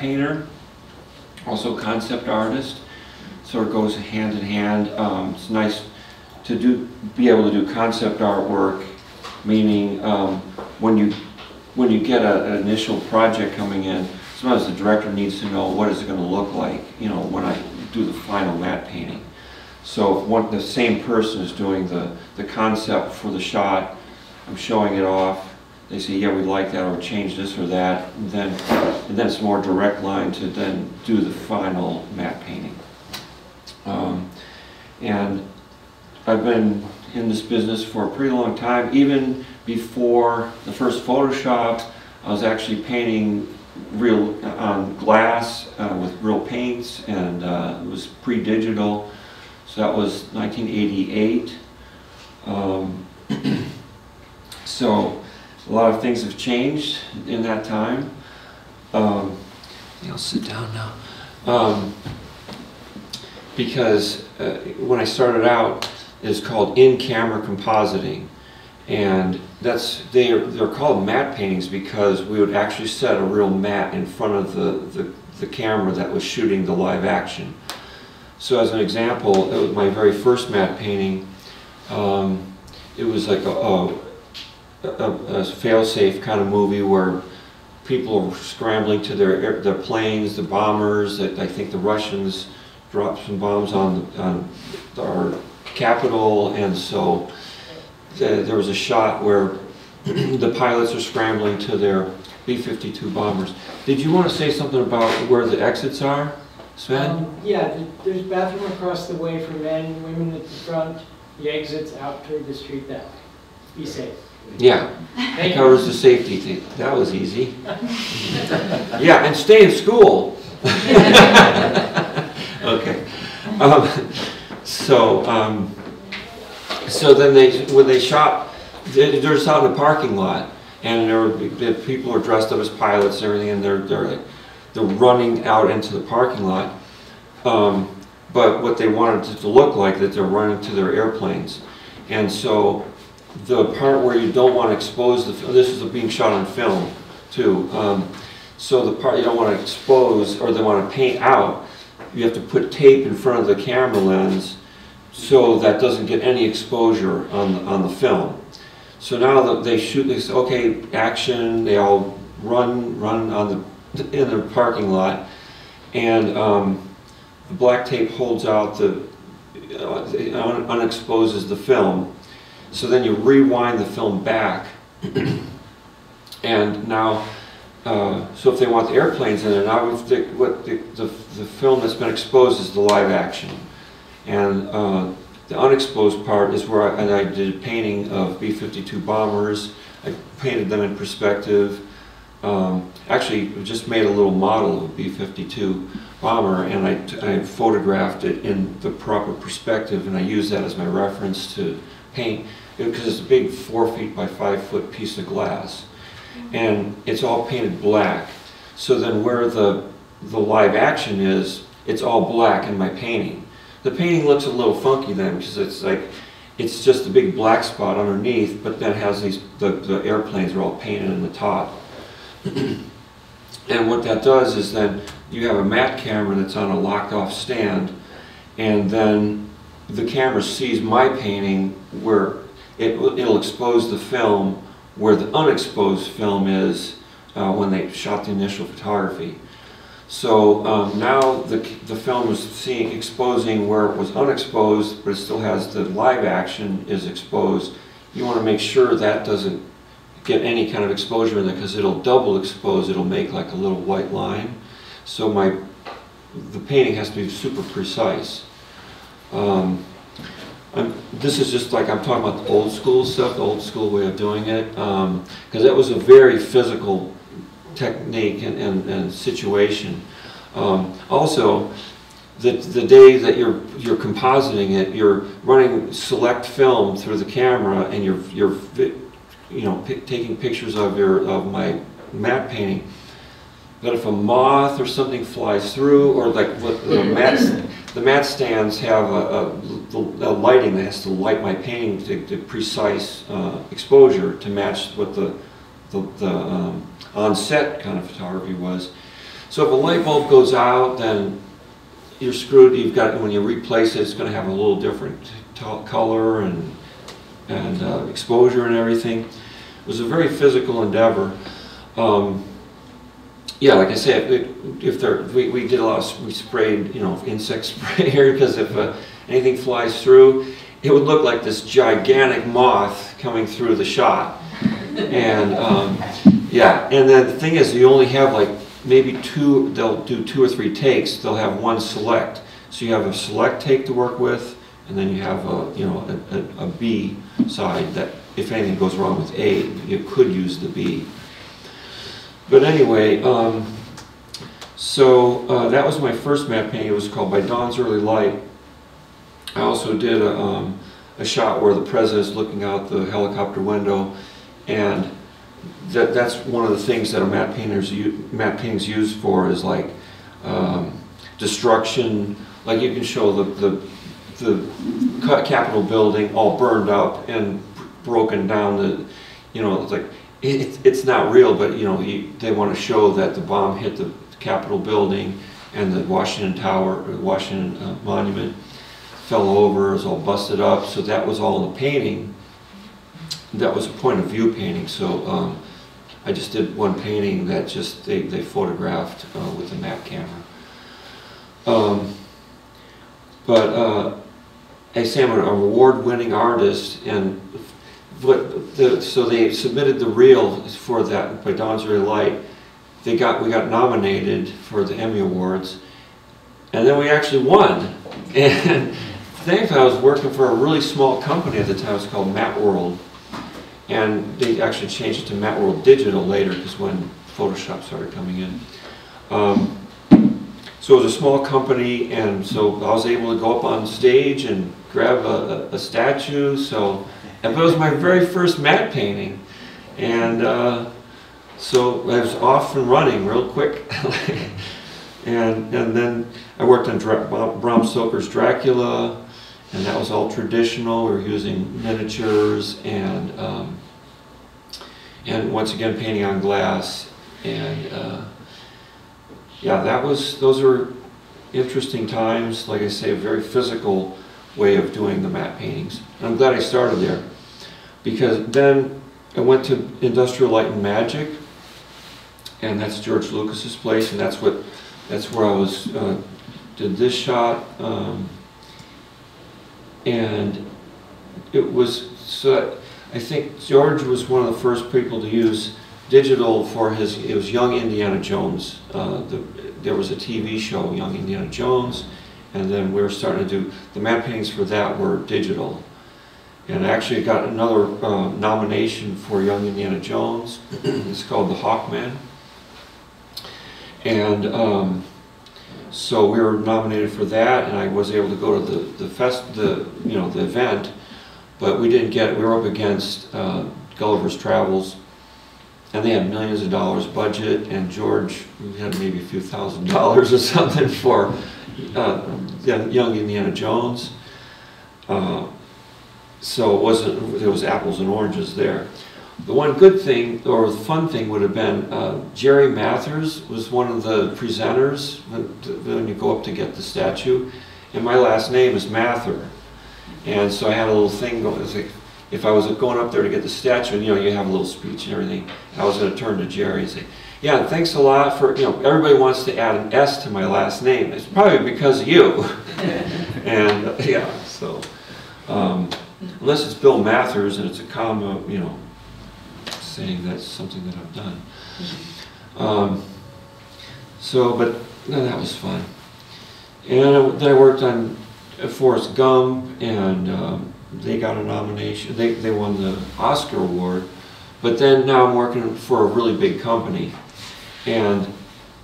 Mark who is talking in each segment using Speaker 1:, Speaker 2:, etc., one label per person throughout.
Speaker 1: painter, also concept artist. Sort of goes hand in hand. Um, it's nice to do, be able to do concept artwork, meaning um, when you when you get a, an initial project coming in, sometimes the director needs to know what is it going to look like, you know, when I do the final matte painting. So if one, the same person is doing the, the concept for the shot, I'm showing it off, they say, yeah, we'd like that, or change this or that, and then, and then it's more direct line to then do the final matte painting. Um, and I've been in this business for a pretty long time, even before the first Photoshop, I was actually painting real on glass uh, with real paints, and uh, it was pre-digital. So that was 1988. Um, so a lot of things have changed in that time. Um, I'll sit down now. Um, because uh, when I started out, it's called in-camera compositing. And that's, they are, they're called matte paintings because we would actually set a real matte in front of the, the, the camera that was shooting the live action. So as an example, it was my very first matte painting. Um, it was like a, a, a, a fail-safe kind of movie where people are scrambling to their, their planes, the bombers, I think the Russians dropped some bombs on, on our capital, and so the, there was a shot where the pilots are scrambling to their B-52 bombers. Did you want to say something about where the exits are, Sven?
Speaker 2: Um, Yeah, there's bathroom across the way for men, women at the front, the exits out toward the street that way. Be safe.
Speaker 1: Yeah,
Speaker 2: Thank
Speaker 1: covers the safety thing. That was easy. Yeah, and stay in school. Okay. Um, So, um, so then they, when they shop, they- they're just out in the parking lot, and there were, the people are dressed up as pilots and everything, and they're, they're like, they're running out into the parking lot. Um, But what they wanted it to look like, that they're running to their airplanes. And so, the part where you don't want to expose the, this is being shot on film, too. Um, So the part you don't want to expose, or they want to paint out, you have to put tape in front of the camera lens so that doesn't get any exposure on the, on the film. So now that they shoot, say, okay, action, they all run, run on the, in the parking lot, and um, the black tape holds out the, uh, un- unexposes the film. So then you rewind the film back, and now uh, so if they want the airplanes in there, now the, what the, the, the film that's been exposed is the live action. And uh, the unexposed part is where I, and I did a painting of B-52 bombers. I painted them in perspective. Um, actually, just made a little model of a B-52 bomber and I, I photographed it in the proper perspective and I used that as my reference to paint because it's a big four feet by five foot piece of glass mm-hmm. and it's all painted black. So then where the, the live action is, it's all black in my painting. The painting looks a little funky then because it's like, it's just a big black spot underneath, but then has these, the, the airplanes are all painted in the top. and what that does is then you have a matte camera that's on a locked off stand, and then the camera sees my painting where it, it'll expose the film where the unexposed film is uh, when they shot the initial photography. So um, now the, the film is seeing, exposing where it was unexposed, but it still has the live action is exposed. You want to make sure that doesn't get any kind of exposure in there because it'll double expose, it'll make like a little white line. So my, the painting has to be super precise. Um, I'm, this is just like, I'm talking about the old school stuff, the old school way of doing it, because that was a very physical technique and, and, and situation. Um, also, the, the day that you're, you're compositing it, you're running select film through the camera and you're, you're you know, taking pictures of your, of my matte painting. But if a moth or something flies through, or like what the matte, the mat stands have a, a, a lighting that has to light my painting to, to precise uh, exposure to match what the, the, the um, on-set kind of photography was. So if a light bulb goes out, then you're screwed. You've got when you replace it, it's going to have a little different color and and uh, exposure and everything. It was a very physical endeavor. Um, yeah, like I said, if, if there, we, we did a lot of, we sprayed, you know, insect sprayer because if uh, anything flies through, it would look like this gigantic moth coming through the shot. And um, yeah, and then the thing is, you only have like maybe two, they'll do two or three takes, they'll have one select. So you have a select take to work with, and then you have a, you know, a, a, a B side that if anything goes wrong with A, you could use the B. But anyway, um, so uh, that was my first matte painting. It was called By Dawn's Early Light. I also did a, um, a shot where the president's looking out the helicopter window, and that, that's one of the things that a matte painter's matte painting's used for is like um, destruction. Like you can show the the the Capitol building all burned up and broken down. The you know like it, it's not real, but you know you, they want to show that the bomb hit the Capitol building and the Washington Tower, or Washington uh, Monument fell over, it was all busted up. So that was all in the painting. That was a point of view painting. So um, I just did one painting that just they, they photographed uh, with a matte camera. Um, but uh, I'm an award-winning artist, and what the, so they submitted the reel for that by Dawn's Early Light. They got we got nominated for the Emmy Awards, and then we actually won. And thankfully, I was working for a really small company at the time. It was called Matte World, and they actually changed it to Matte World Digital later because when Photoshop started coming in. Um, so it was a small company, and so I was able to go up on stage and grab a, a, a statue. So, and it was my very first matte painting, and uh, so I was off and running real quick. and and then I worked on Dra- Bram Stoker's Dracula, and that was all traditional. We were using miniatures and um, and once again painting on glass and. Uh, yeah, that was, those were interesting times. Like I say, a very physical way of doing the matte paintings. And I'm glad I started there because then I went to Industrial Light and Magic, and that's George Lucas's place, and that's what, that's where I was, uh, did this shot, um, and it was, so I think George was one of the first people to use digital for his, it was Young Indiana Jones. Uh, the, there was a TV show, Young Indiana Jones, and then we were starting to do, the matte paintings for that were digital. And actually got another uh, nomination for Young Indiana Jones. it's called The Hawkman. And um, so we were nominated for that, and I was able to go to the, the fest, the, you know, the event, but we didn't get, we were up against uh, Gulliver's Travels, and they had millions of dollars budget, and George had maybe a few thousand dollars or something for uh, young Indiana Jones. Uh, so it wasn't, there was apples and oranges there. The one good thing, or the fun thing would have been, uh, Jerry Mathers was one of the presenters when, when you go up to get the statue, and my last name is Mather. And so I had a little thing going, like, if I was going up there to get the statue, and you know, you have a little speech and everything, I was going to turn to Jerry and say, yeah, thanks a lot for, you know, everybody wants to add an S to my last name. It's probably because of you. and, uh, yeah, so, um, unless it's Bill Mathers and it's a comma, you know, saying that's something that I've done. Um, so, but no, that was fun. And I, then I worked on Forrest Gump and um, they got a nomination. They, they won the Oscar award. But then now I'm working for a really big company. And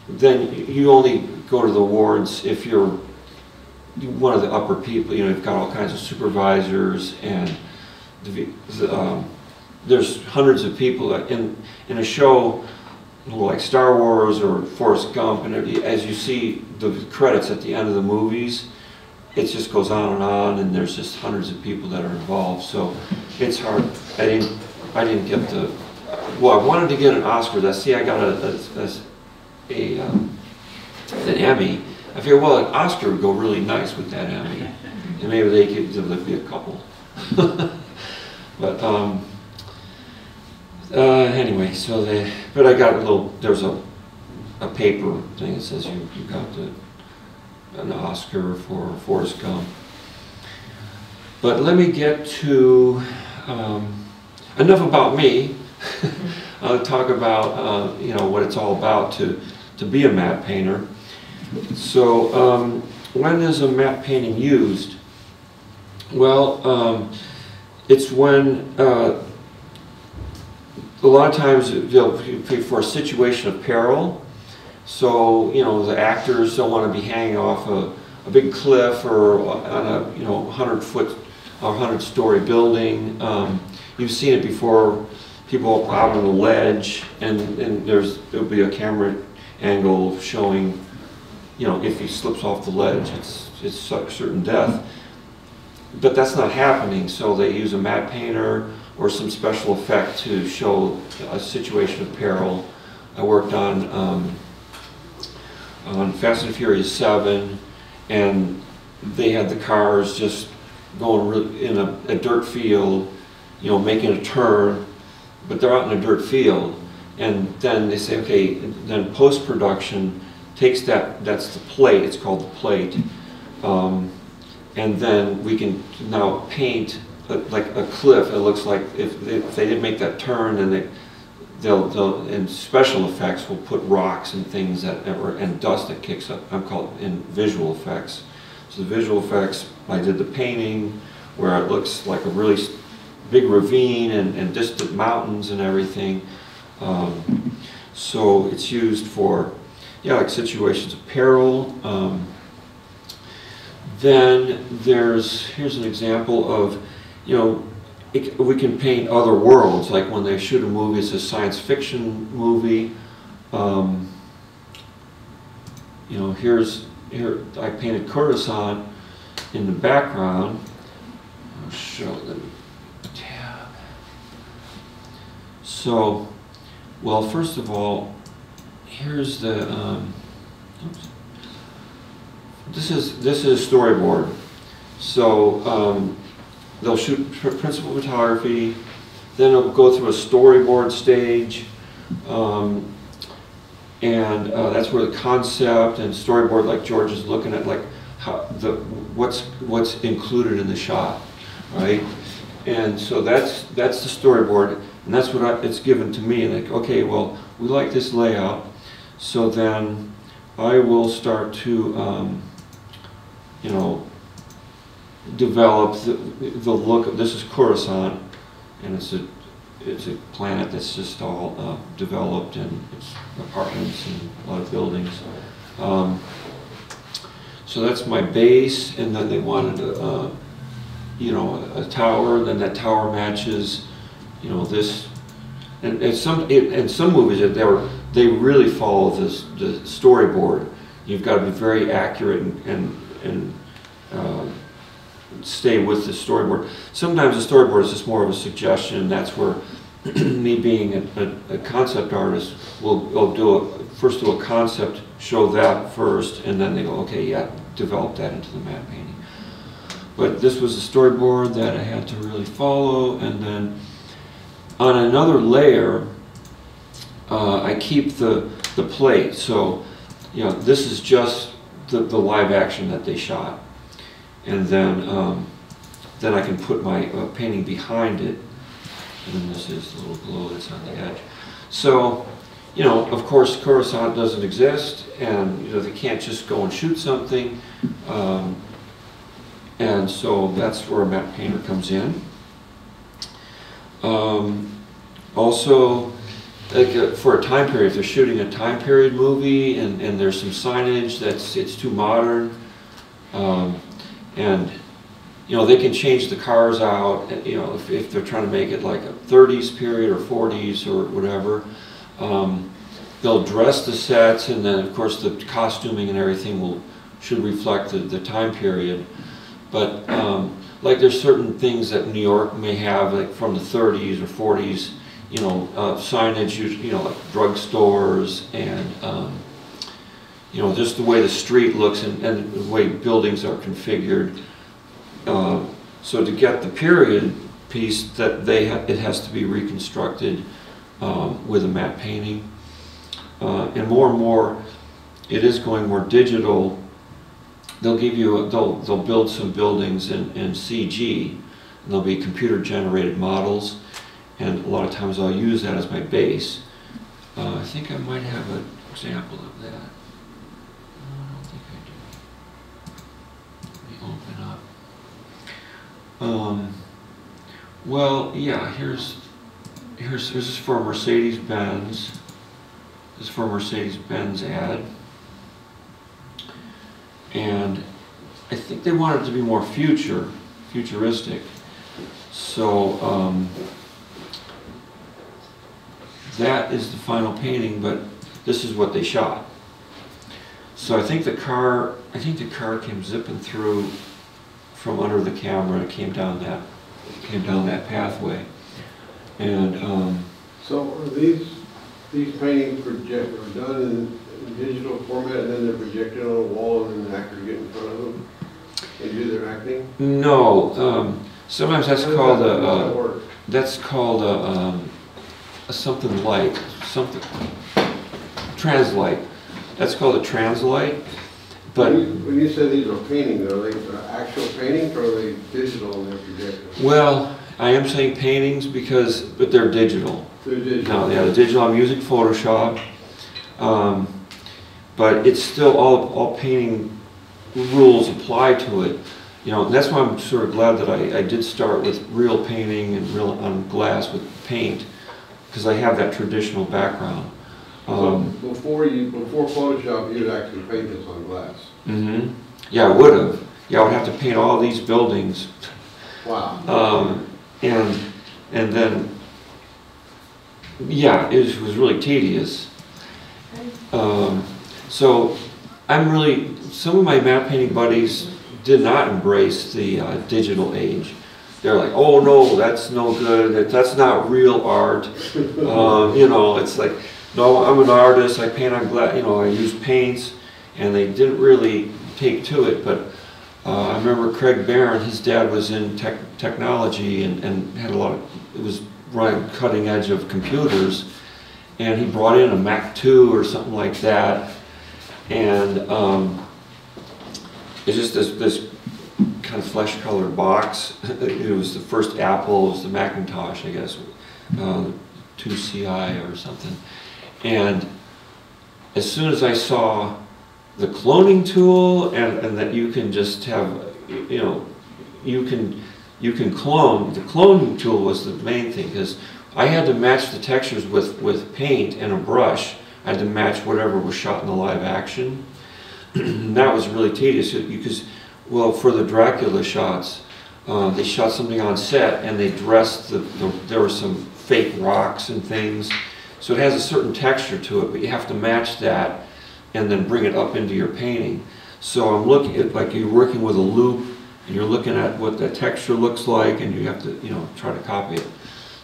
Speaker 1: then you only go to the awards if you're one of the upper people. You know, you've got all kinds of supervisors and the, the, um, there's hundreds of people in, in a show like Star Wars or Forrest Gump, and as you see the credits at the end of the movies, it just goes on and on, and there's just hundreds of people that are involved. So it's hard. I didn't, I didn't get the well, I wanted to get an Oscar, that, see, I got a, a, a, um, an Emmy. I figured, well, an Oscar would go really nice with that Emmy, and maybe they could, be a couple. But, um, uh, anyway, so they, but I got a little, there's a, a paper thing that says you, you got the, an Oscar for Forrest Gump. But let me get to, um, enough about me. I'll talk about, uh, you know, what it's all about to, to be a matte painter. So, um, when is a matte painting used? Well, um, it's when, uh, a lot of times, they'll, for a situation of peril, so, you know, the actors don't want to be hanging off a, a big cliff or on a, you know, hundred foot or hundred story building. Um, you've seen it before, people out on the ledge and, and there's, there'll be a camera angle showing, you know, if he slips off the ledge, it's, it's certain death. But that's not happening, so they use a matte painter or some special effect to show a situation of peril. I worked on um, on Fast and Furious 7, and they had the cars just going in a, a dirt field, you know, making a turn, but they're out in a dirt field. And then they say, okay, then post-production takes that, that's the plate, it's called the plate, um, and then we can now paint a, like a cliff. It looks like if, if they didn't make that turn, and they they'll, they'll in special effects will put rocks and things that or, and dust that kicks up. I'm called in visual effects. So the visual effects, I did the painting where it looks like a really big ravine and, and distant mountains and everything. Um, so it's used for yeah like situations of peril. Um, then there's, here's an example of, you know, it, we can paint other worlds, like when they shoot a movie, it's a science fiction movie. Um, you know, here's, here, I painted Coruscant in the background. I'll show them. So, well, first of all, here's the, um. This is this is storyboard. So um, they'll shoot principal photography, then it'll go through a storyboard stage, um, and uh, that's where the concept and storyboard, like George is looking at, like how the what's what's included in the shot, right? And so that's that's the storyboard, and that's what I, it's given to me. Like, okay, well, we like this layout, so then I will start to um, you know, develop the, the look of, this is Coruscant, and it's a, it's a planet that's just all uh, developed and it's apartments and a lot of buildings. Um, so that's my base, and then they wanted a, uh, you know, a tower, then that tower matches, you know, this, and, and some, in some movies, that they were, they really follow this, the storyboard. You've got to be very accurate and, and and uh, stay with the storyboard. Sometimes the storyboard is just more of a suggestion. That's where me being a, a, a, concept artist will, will do a, first do a concept, show that first, and then they go, okay, yeah, develop that into the matte painting. But this was a storyboard that I had to really follow, and then on another layer, uh, I keep the, the plate. So, you know, this is just the, the live action that they shot. And then, um, then I can put my uh, painting behind it. And then this is the little glow that's on the edge. So, you know, of course, Coruscant doesn't exist, and you know they can't just go and shoot something. Um, and so that's where a matte painter comes in. Um, also, like uh, for a time period, if they're shooting a time period movie and, and there's some signage that's it's too modern, um, and you know they can change the cars out. You know if, if they're trying to make it like a 30s period or 40s or whatever, um, they'll dress the sets, and then of course the costuming and everything will should reflect the, the time period. But um, like there's certain things that New York may have like from the 30s or 40s you know, uh, signage, you know, like drugstores and, um, you know, just the way the street looks and, and the way buildings are configured. Uh, So to get the period piece, that they, ha- it has to be reconstructed um, with a matte painting. Uh, And more and more, it is going more digital. They'll give you, they'll, they'll build some buildings in, in CG, and they'll be computer-generated models, and a lot of times I'll use that as my base. Uh, I think I might have an example of that. No, I don't think I do. Let me open up. Um, well, yeah, here's, here's, this is for Mercedes-Benz. This is for Mercedes-Benz ad. And I think they want it to be more future, futuristic. So, um, that is the final painting, but this is what they shot. So I think the car, I think the car came zipping through from under the camera, it came down that, came down that pathway. And, um,
Speaker 3: So are these, these paintings project, are done in in digital format and then they're projected on a wall and then the actors get in front of them and do their acting?
Speaker 1: no, um, sometimes that's
Speaker 3: How
Speaker 1: called
Speaker 3: that-
Speaker 1: a, uh,
Speaker 3: that?
Speaker 1: That's called a, um, a something like, something, translite. That's called a translite, but,
Speaker 3: When you- When you say these are paintings, are they actual paintings or are they digital and they're projected?
Speaker 1: well, I am saying paintings because, but they're digital.
Speaker 3: They're digital.
Speaker 1: No, yeah, the digital, I'm using Photoshop, um, but it's still all, all painting rules apply to it. You know, that's why I'm sort of glad that I, I did start with real painting and real on glass with paint, because I have that traditional background.
Speaker 3: So
Speaker 1: Um,
Speaker 3: before you, before Photoshop, you'd actually paint this on glass?
Speaker 1: Mm-hmm. Yeah, I would have. Yeah, I would have to paint all these buildings.
Speaker 3: Wow.
Speaker 1: Um, and, and then, yeah, it was, was really tedious. Um, so I'm really, some of my matte painting buddies did not embrace the uh, digital age. They're like, oh no, that's no good, that, that's not real art. Um, you know, it's like, no, I'm an artist, I paint on glass, you know, I use paints, and they didn't really take to it, but uh, I remember Craig Barron, his dad was in tech, technology and, and had a lot of, it was right cutting edge of computers, and he brought in a Mac 2 or something like that, and um, it's just this, this kind of flesh colored box. It was the first Apple, it was the Macintosh, I guess, uh, 2CI or something. And as soon as I saw the cloning tool and, and that you can just have, you know, you can, you can clone, the cloning tool was the main thing because I had to match the textures with, with paint and a brush. I had to match whatever was shot in the live action. And that was really tedious because, well, for the Dracula shots, uh, they shot something on set and they dressed the, the, there were some fake rocks and things. So it has a certain texture to it, but you have to match that and then bring it up into your painting. So I'm looking at, like you're working with a loupe and you're looking at what the texture looks like and you have to, you know, try to copy it.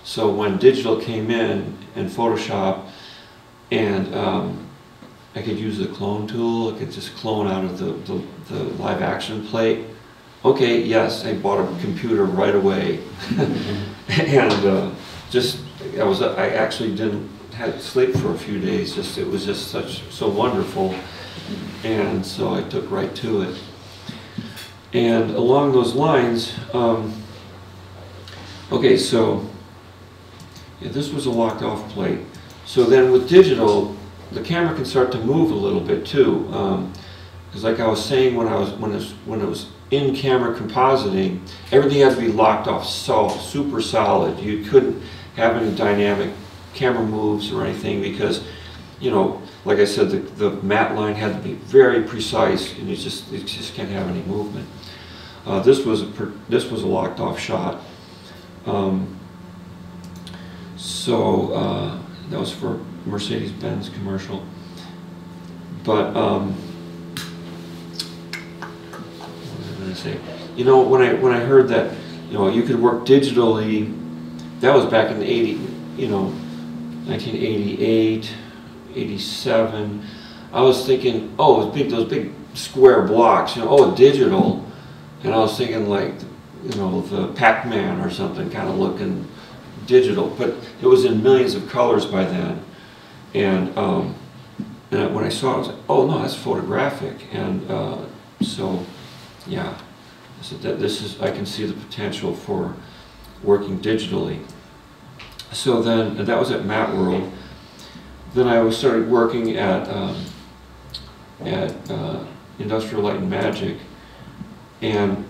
Speaker 1: So when digital came in, and Photoshop, and um, I could use the clone tool, I could just clone out of the, the, the live action plate. Okay, yes, I bought a computer right away. and uh, just, I was, I actually didn't have sleep for a few days, just, it was just such, so wonderful. And so I took right to it. And along those lines, um, okay, so, yeah, this was a locked off plate. So then with digital, the camera can start to move a little bit too. Because like I was saying when I was, when it was, when it was in camera compositing, everything had to be locked off so, super solid. You couldn't have any dynamic camera moves or anything because, you know, like I said, the, the matte line had to be very precise and you just, you just can't have any movement. Uh, this was a, per- this was a locked off shot. Um, so, uh, that was for Mercedes-Benz commercial. But, um, what was I gonna say? You know, when I, when I heard that, you know, you could work digitally, that was back in the eighty, you know, 1988, 87. I was thinking, oh, those big square blocks, you know, oh, digital. And I was thinking like, you know, the Pac-Man or something kind of looking digital. But it was in millions of colors by then. And, um, and when I saw it, I was like, oh, no, that's photographic. And uh, so, yeah, I said that this is, I can see the potential for working digitally. So then, that was at Matte World. Then I was started working at um, at uh, Industrial Light and Magic, and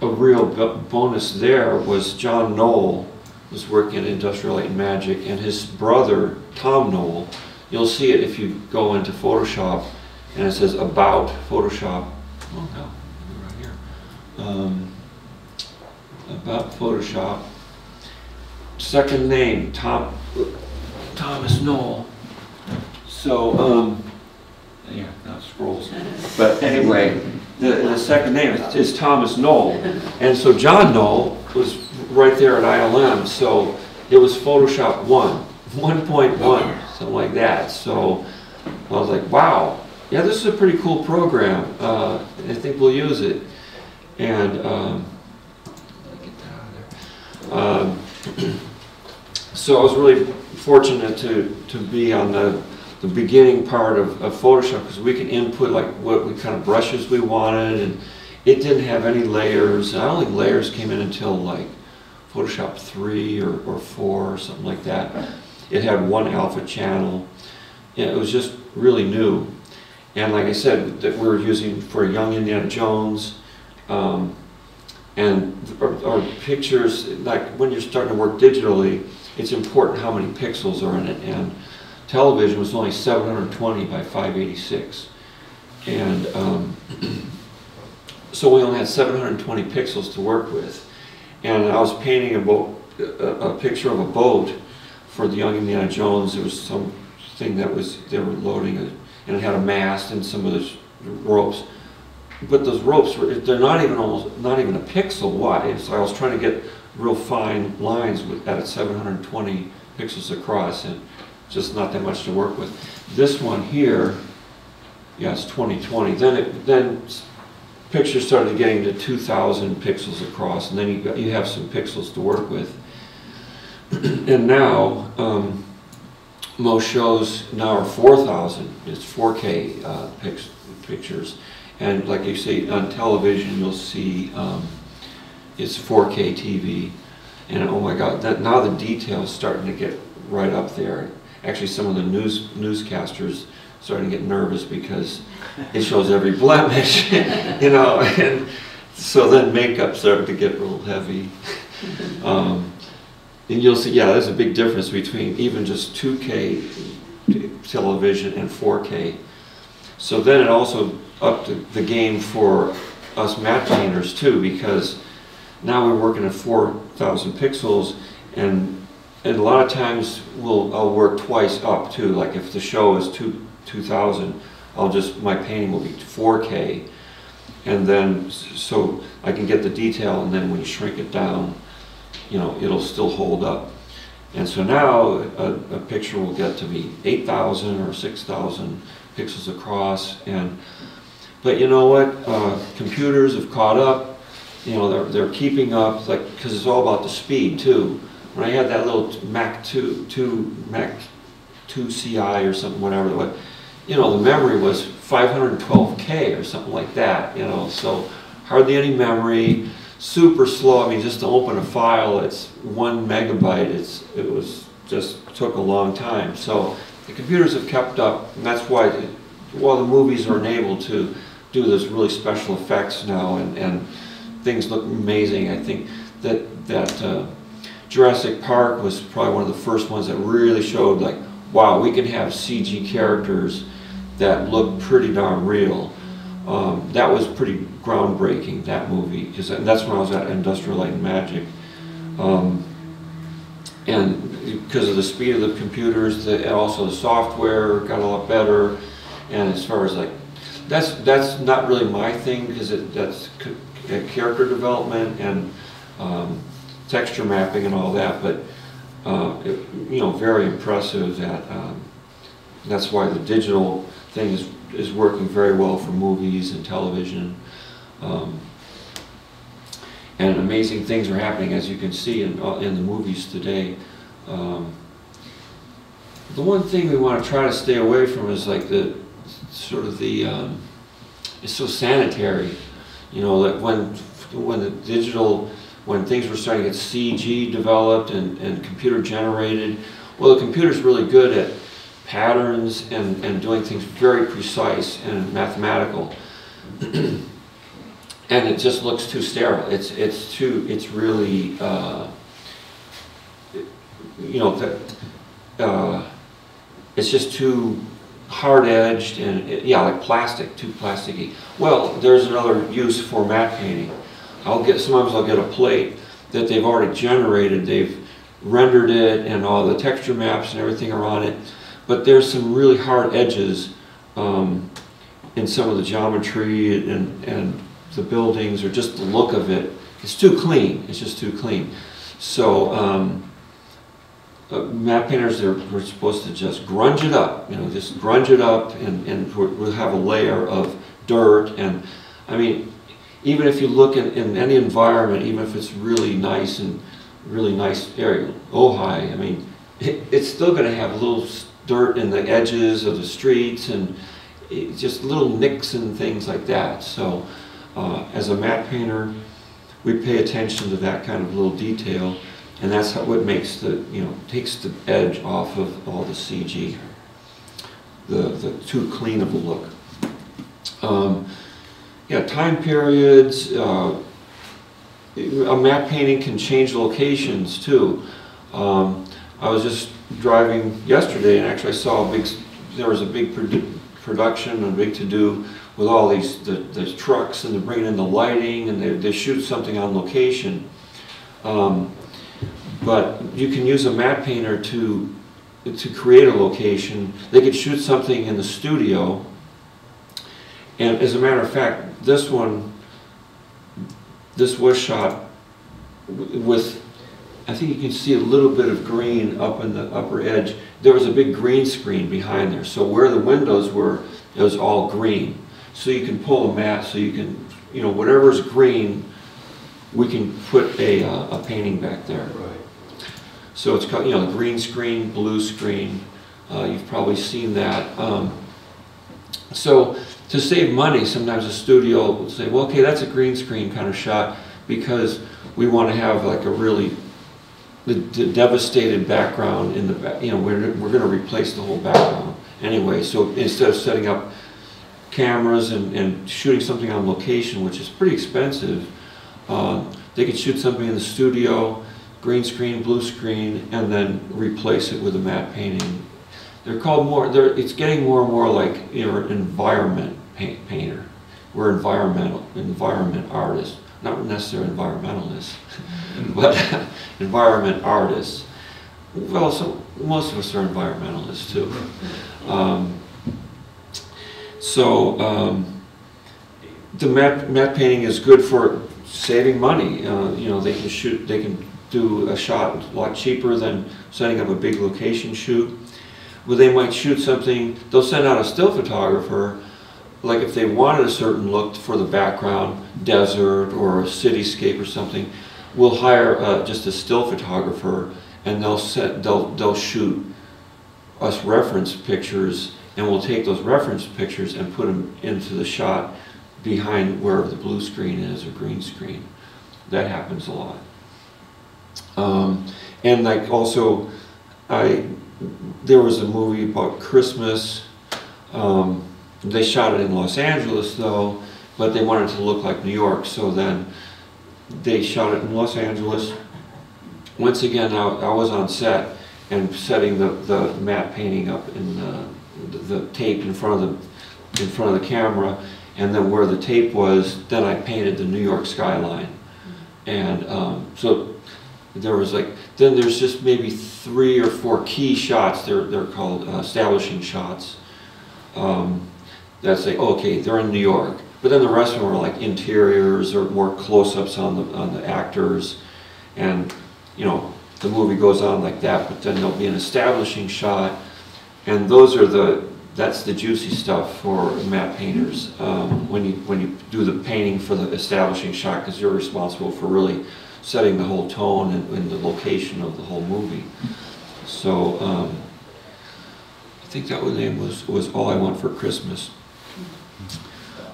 Speaker 1: a real bonus there was John Knoll was working at Industrial Light and Magic, and his brother Tom Knoll. You'll see it if you go into Photoshop, and it says about Photoshop. Oh no, right here. Um, about Photoshop. Second name Tom Thomas Knoll. So um, yeah, not scrolls. But anyway, the, the second name is, is Thomas Knoll. And so John Knoll was right there at ILM, so it was Photoshop 1, 1.1, something like that. So I was like, wow, yeah, this is a pretty cool program. Uh, I think we'll use it. And um. Um, so I was really fortunate to, to be on the the beginning part of, of Photoshop because we can input like what we kind of brushes we wanted and it didn't have any layers. I don't think layers came in until like Photoshop 3 or, or 4 or something like that. It had one alpha channel. It was just really new. And like I said, that we are using for Young Indiana Jones. Um, and our pictures, like when you're starting to work digitally, it's important how many pixels are in it. And television was only 720 by 586. And um, so we only had 720 pixels to work with. And I was painting a, boat, a, a picture of a boat for the Young Indiana Jones. There was something that was, they were loading it, and it had a mast and some of the ropes. But those ropes, were, they're not even almost, not even a pixel wide. So I was trying to get real fine lines with, at 720 pixels across. And just not that much to work with. This one here, yeah, it's 2020. Then it, then pictures started getting to 2,000 pixels across, and then you got, you have some pixels to work with. and now um, most shows now are 4,000. It's 4K uh, pic pictures, and like you see on television, you'll see um, it's 4K TV. And oh my God, that, now the detail's starting to get right up there actually some of the news newscasters starting to get nervous because it shows every blemish, you know, and so then makeup started to get real heavy. Um, and you'll see, yeah, there's a big difference between even just 2K television and 4K. So then it also upped the game for us matte painters too, because now we're working at 4,000 pixels and and a lot of times we'll I'll work twice up too. Like if the show is two two thousand, I'll just my painting will be 4K, and then so I can get the detail, and then when you shrink it down, you know it'll still hold up. And so now a, a picture will get to be 8,000 or 6,000 pixels across, and but you know what? Uh, computers have caught up. You know they're they're keeping up, like because it's all about the speed too when I had that little Mac 2, 2 Mac 2 CI or something, whatever you know, the memory was 512K or something like that, you know, so hardly any memory, super slow. I mean, just to open a file, it's one megabyte. It's, it was just took a long time. So the computers have kept up, and that's why, while the movies are enabled to do this really special effects now, and, and things look amazing, I think that, that uh, Jurassic Park was probably one of the first ones that really showed like, wow, we can have CG characters that looked pretty darn real. Um, that was pretty groundbreaking, that movie, because that's when I was at Industrial Light and Magic. Um, and because of the speed of the computers, the, and also the software got a lot better. And as far as like, that's that's not really my thing because that's character development and um, texture mapping and all that, but uh, it- you know, very impressive that, um, that's why the digital thing is, is working very well for movies and television. Um, And amazing things are happening, as you can see in, uh, in the movies today. Um, The one thing we want to try to stay away from is like the, sort of the, um, it's so sanitary. You know, that when, when the digital, when things were starting to get CG developed and, and computer generated, well, the computer's really good at patterns and, and doing things very precise and mathematical. And it just looks too sterile. It's, it's too, it's really, uh, you know, that, uh, it's just too hard-edged and, yeah, like plastic, too plasticky. Well, there's another use for matte painting. I'll get, sometimes I'll get a plate that they've already generated, they've rendered it and all the texture maps and everything are on it, but there's some really hard edges um, in some of the geometry and, and the buildings or just the look of it. It's too clean, it's just too clean. So, um, uh, matte painters, they're, we're supposed to just grunge it up, you know, just grunge it up and, and we'll have a layer of dirt and, I mean, even if you look in, in any environment, even if it's really nice and really nice area, Ojai, I mean, it, it's still gonna have little dirt in the edges of the streets and just little nicks and things like that. So, uh, as a matte painter, we pay attention to that kind of little detail, and that's how, what makes the, you know, takes the edge off of all the CG, the, the too clean of a look. Um, yeah, time periods, uh, a matte painting can change locations too. Um, I was just driving yesterday and actually saw a big, there was a big produ- production, a big to-do with all these, the, the trucks and they're bringing in the lighting and they, they shoot something on location. Um, but you can use a matte painter to, to create a location. They could shoot something in the studio. And as a matter of fact, this one, this was shot with, I think you can see a little bit of green up in the upper edge. There was a big green screen behind there. So where the windows were, it was all green. So you can pull a matte, so you can, you know, whatever's green, we can put a, uh, a painting back there.
Speaker 3: Right.
Speaker 1: So it's got, you know, green screen, blue screen, uh, you've probably seen that. Um, so to save money, sometimes a studio will say, well, okay, that's a green screen kind of shot because we want to have like a really the, the devastated background in the you know, we're, we're going to replace the whole background anyway. So instead of setting up cameras and, and shooting something on location, which is pretty expensive, uh, they could shoot something in the studio, green screen, blue screen, and then replace it with a matte painting. They're called more, they're, it's getting more and more like, you know, an environment paint, painter. We're environmental, environment artists, not necessarily environmentalists, but environment artists. Well, so, most of us are environmentalists too. Um, so, um, the matte, matte painting is good for saving money. Uh, you know, they can shoot, they can do a shot a lot cheaper than setting up a big location shoot. Well, they might shoot something, they'll send out a still photographer, like if they wanted a certain look for the background, desert or a cityscape or something, we'll hire uh, just a still photographer and they'll set, they'll, they'll shoot us reference pictures and we'll take those reference pictures and put them into the shot behind where the blue screen is or green screen. That happens a lot. Um, and like also, I, there was a movie about Christmas. Um, they shot it in Los Angeles though, but they wanted it to look like New York, so then they shot it in Los Angeles. Once again, I, I was on set and setting the, the matte painting up in the, the tape in front of the, in front of the camera, and then where the tape was, then I painted the New York skyline. And um, so there was like, then there's just maybe three or four key shots, they're, they're called uh, establishing shots. Um, that say, oh, okay, they're in New York. But then the rest of them were like interiors or more close-ups on the, on the actors. And, you know, the movie goes on like that, but then there'll be an establishing shot, and those are the, that's the juicy stuff for matte painters, um, when you, when you do the painting for the establishing shot, because you're responsible for really setting the whole tone and, and the location of the whole movie. So, um, I think that name was, was All I Want for Christmas.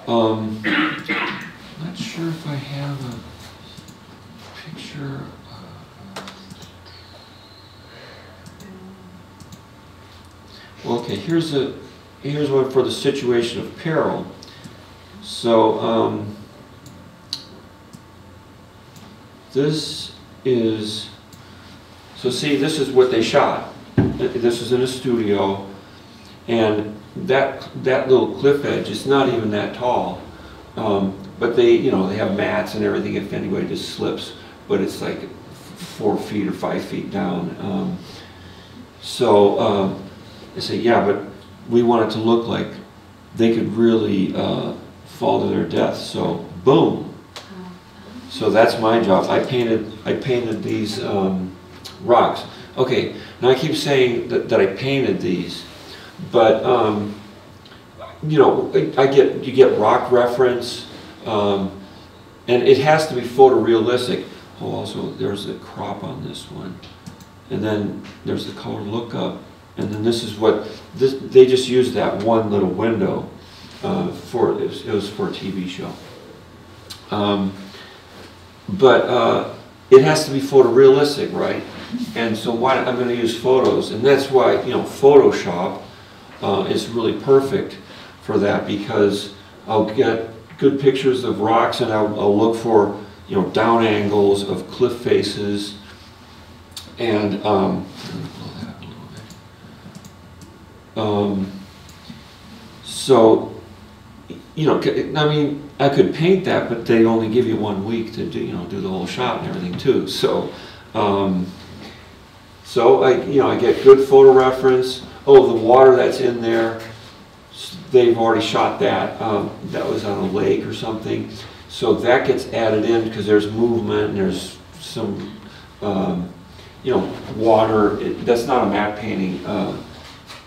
Speaker 1: Um, I'm not sure if I have a picture. uh, Well, okay, here's a, here's one for the situation of peril. So, um, this is, so see, this is what they shot. This is in a studio, and that, that little cliff edge is not even that tall. Um, but they, you know, they have mats and everything if anybody just slips, but it's like four feet or five feet down. Um, so, um, they say, yeah, but we want it to look like they could really uh, fall to their death. So, boom. So that's my job. I painted, I painted these um, rocks. Okay, now I keep saying that, that I painted these, but um, you know, I get you get rock reference, um, and it has to be photorealistic. Oh, also there's a crop on this one, and then there's the color lookup, and then this is what this. They just used that one little window uh, for it was, it was for a TV show. Um, but uh, it has to be photorealistic, right? And so why I'm going to use photos, and that's why you know Photoshop uh, is really perfect for that because I'll get good pictures of rocks and I'll, I'll look for you know down angles of cliff faces and um. Um, so you know I mean I could paint that but they only give you one week to do you know do the whole shot and everything too so um, so I you know I get good photo reference oh the water that's in there they've already shot that. Um, that was on a lake or something. So that gets added in because there's movement and there's some, um, you know, water. It, that's not a matte painting. Uh,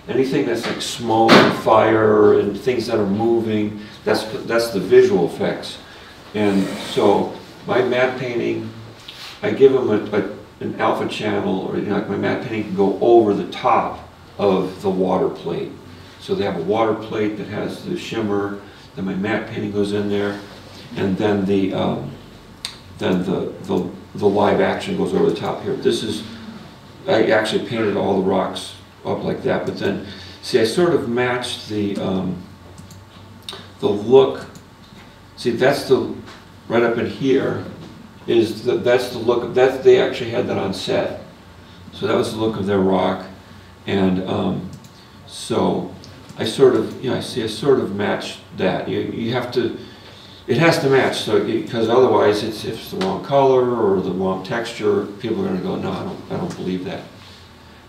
Speaker 1: anything that's like smoke and fire and things that are moving, that's, that's the visual effects. And so my matte painting, I give them a, a, an alpha channel or you know, like my matte painting can go over the top of the water plate. So they have a water plate that has the shimmer, then my matte painting goes in there, and then the, um, then the, the, the live action goes over the top here. This is, I actually painted all the rocks up like that, but then, see, I sort of matched the, um, the look, see, that's the, right up in here, is, the, that's the look, that, they actually had that on set. So that was the look of their rock, and, um, so, I sort of, you know, I see, I sort of match that. You, you have to, it has to match, so, because otherwise it's, if it's the wrong color or the wrong texture, people are gonna go, no, I don't, I don't believe that.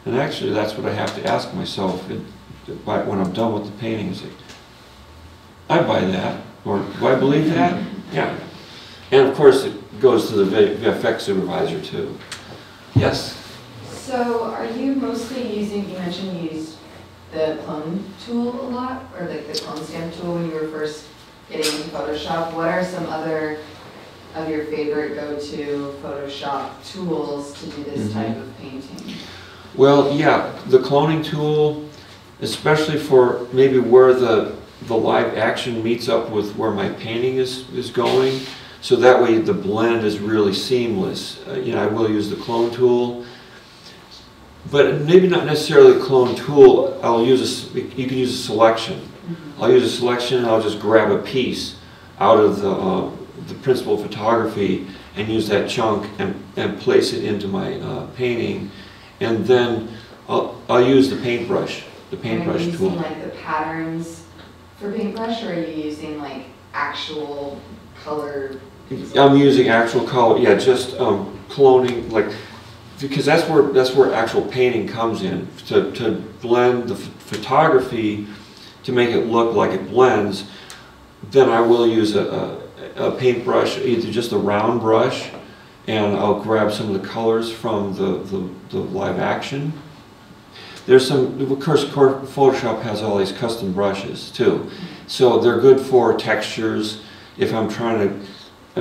Speaker 1: And actually, that's what I have to ask myself it- when I'm done with the painting, is like, I buy that, or do I believe that? Yeah. And of course, it goes to the V- VFX supervisor too. Yes?
Speaker 4: So are you mostly using, you mentioned you used the clone tool a lot, or like the clone stamp tool when you were first getting into Photoshop? What are some other of your favorite go-to Photoshop tools to do this
Speaker 1: Mhm.
Speaker 4: type of painting?
Speaker 1: Well, yeah, the cloning tool, especially for maybe where the, the live action meets up with where my painting is, is going, so that way the blend is really seamless. Uh, You know, I will use the clone tool, but maybe not necessarily a clone tool, I'll use a, you can use a selection. I'll use a selection, I'll just grab a piece out of the, uh, the principal of photography and use that chunk and, and place it into my uh, painting. And then I'll, I'll use the paintbrush, the
Speaker 4: Are
Speaker 1: paintbrush
Speaker 4: you
Speaker 1: tool.
Speaker 4: using like the patterns for paintbrush, or are you using like actual color?
Speaker 1: I'm using actual color, yeah, just um, cloning, like, because that's where, that's where actual painting comes in, to, to blend the ph- photography to make it look like it blends, then I will use a, a, a paintbrush, either just a round brush, and I'll grab some of the colors from the, the, the live action. There's some, of course, Photoshop has all these custom brushes too. So they're good for textures, if I'm trying to,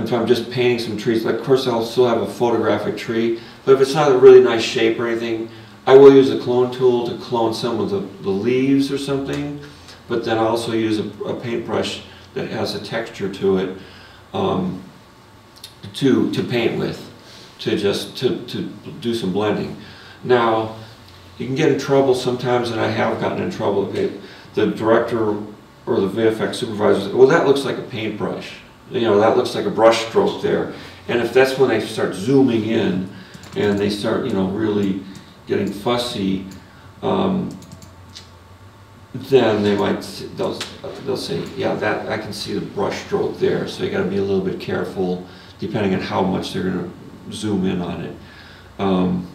Speaker 1: if I'm just painting some trees, like, of course, I'll still have a photographic tree, but if it's not a really nice shape or anything, I will use a clone tool to clone some of the, the leaves or something, but then I also use a, a paintbrush that has a texture to it, um, to, to paint with, to just, to, to do some blending. Now, you can get in trouble sometimes, and I have gotten in trouble, the the director or the VFX supervisor, says, well, that looks like a paintbrush. You know, that looks like a brush stroke there. And if that's when they start zooming in and they start, you know, really getting fussy, um, then they might, they'll, they'll say, yeah, that, I can see the brush stroke there. So you gotta be a little bit careful depending on how much they're gonna zoom in on it. Um,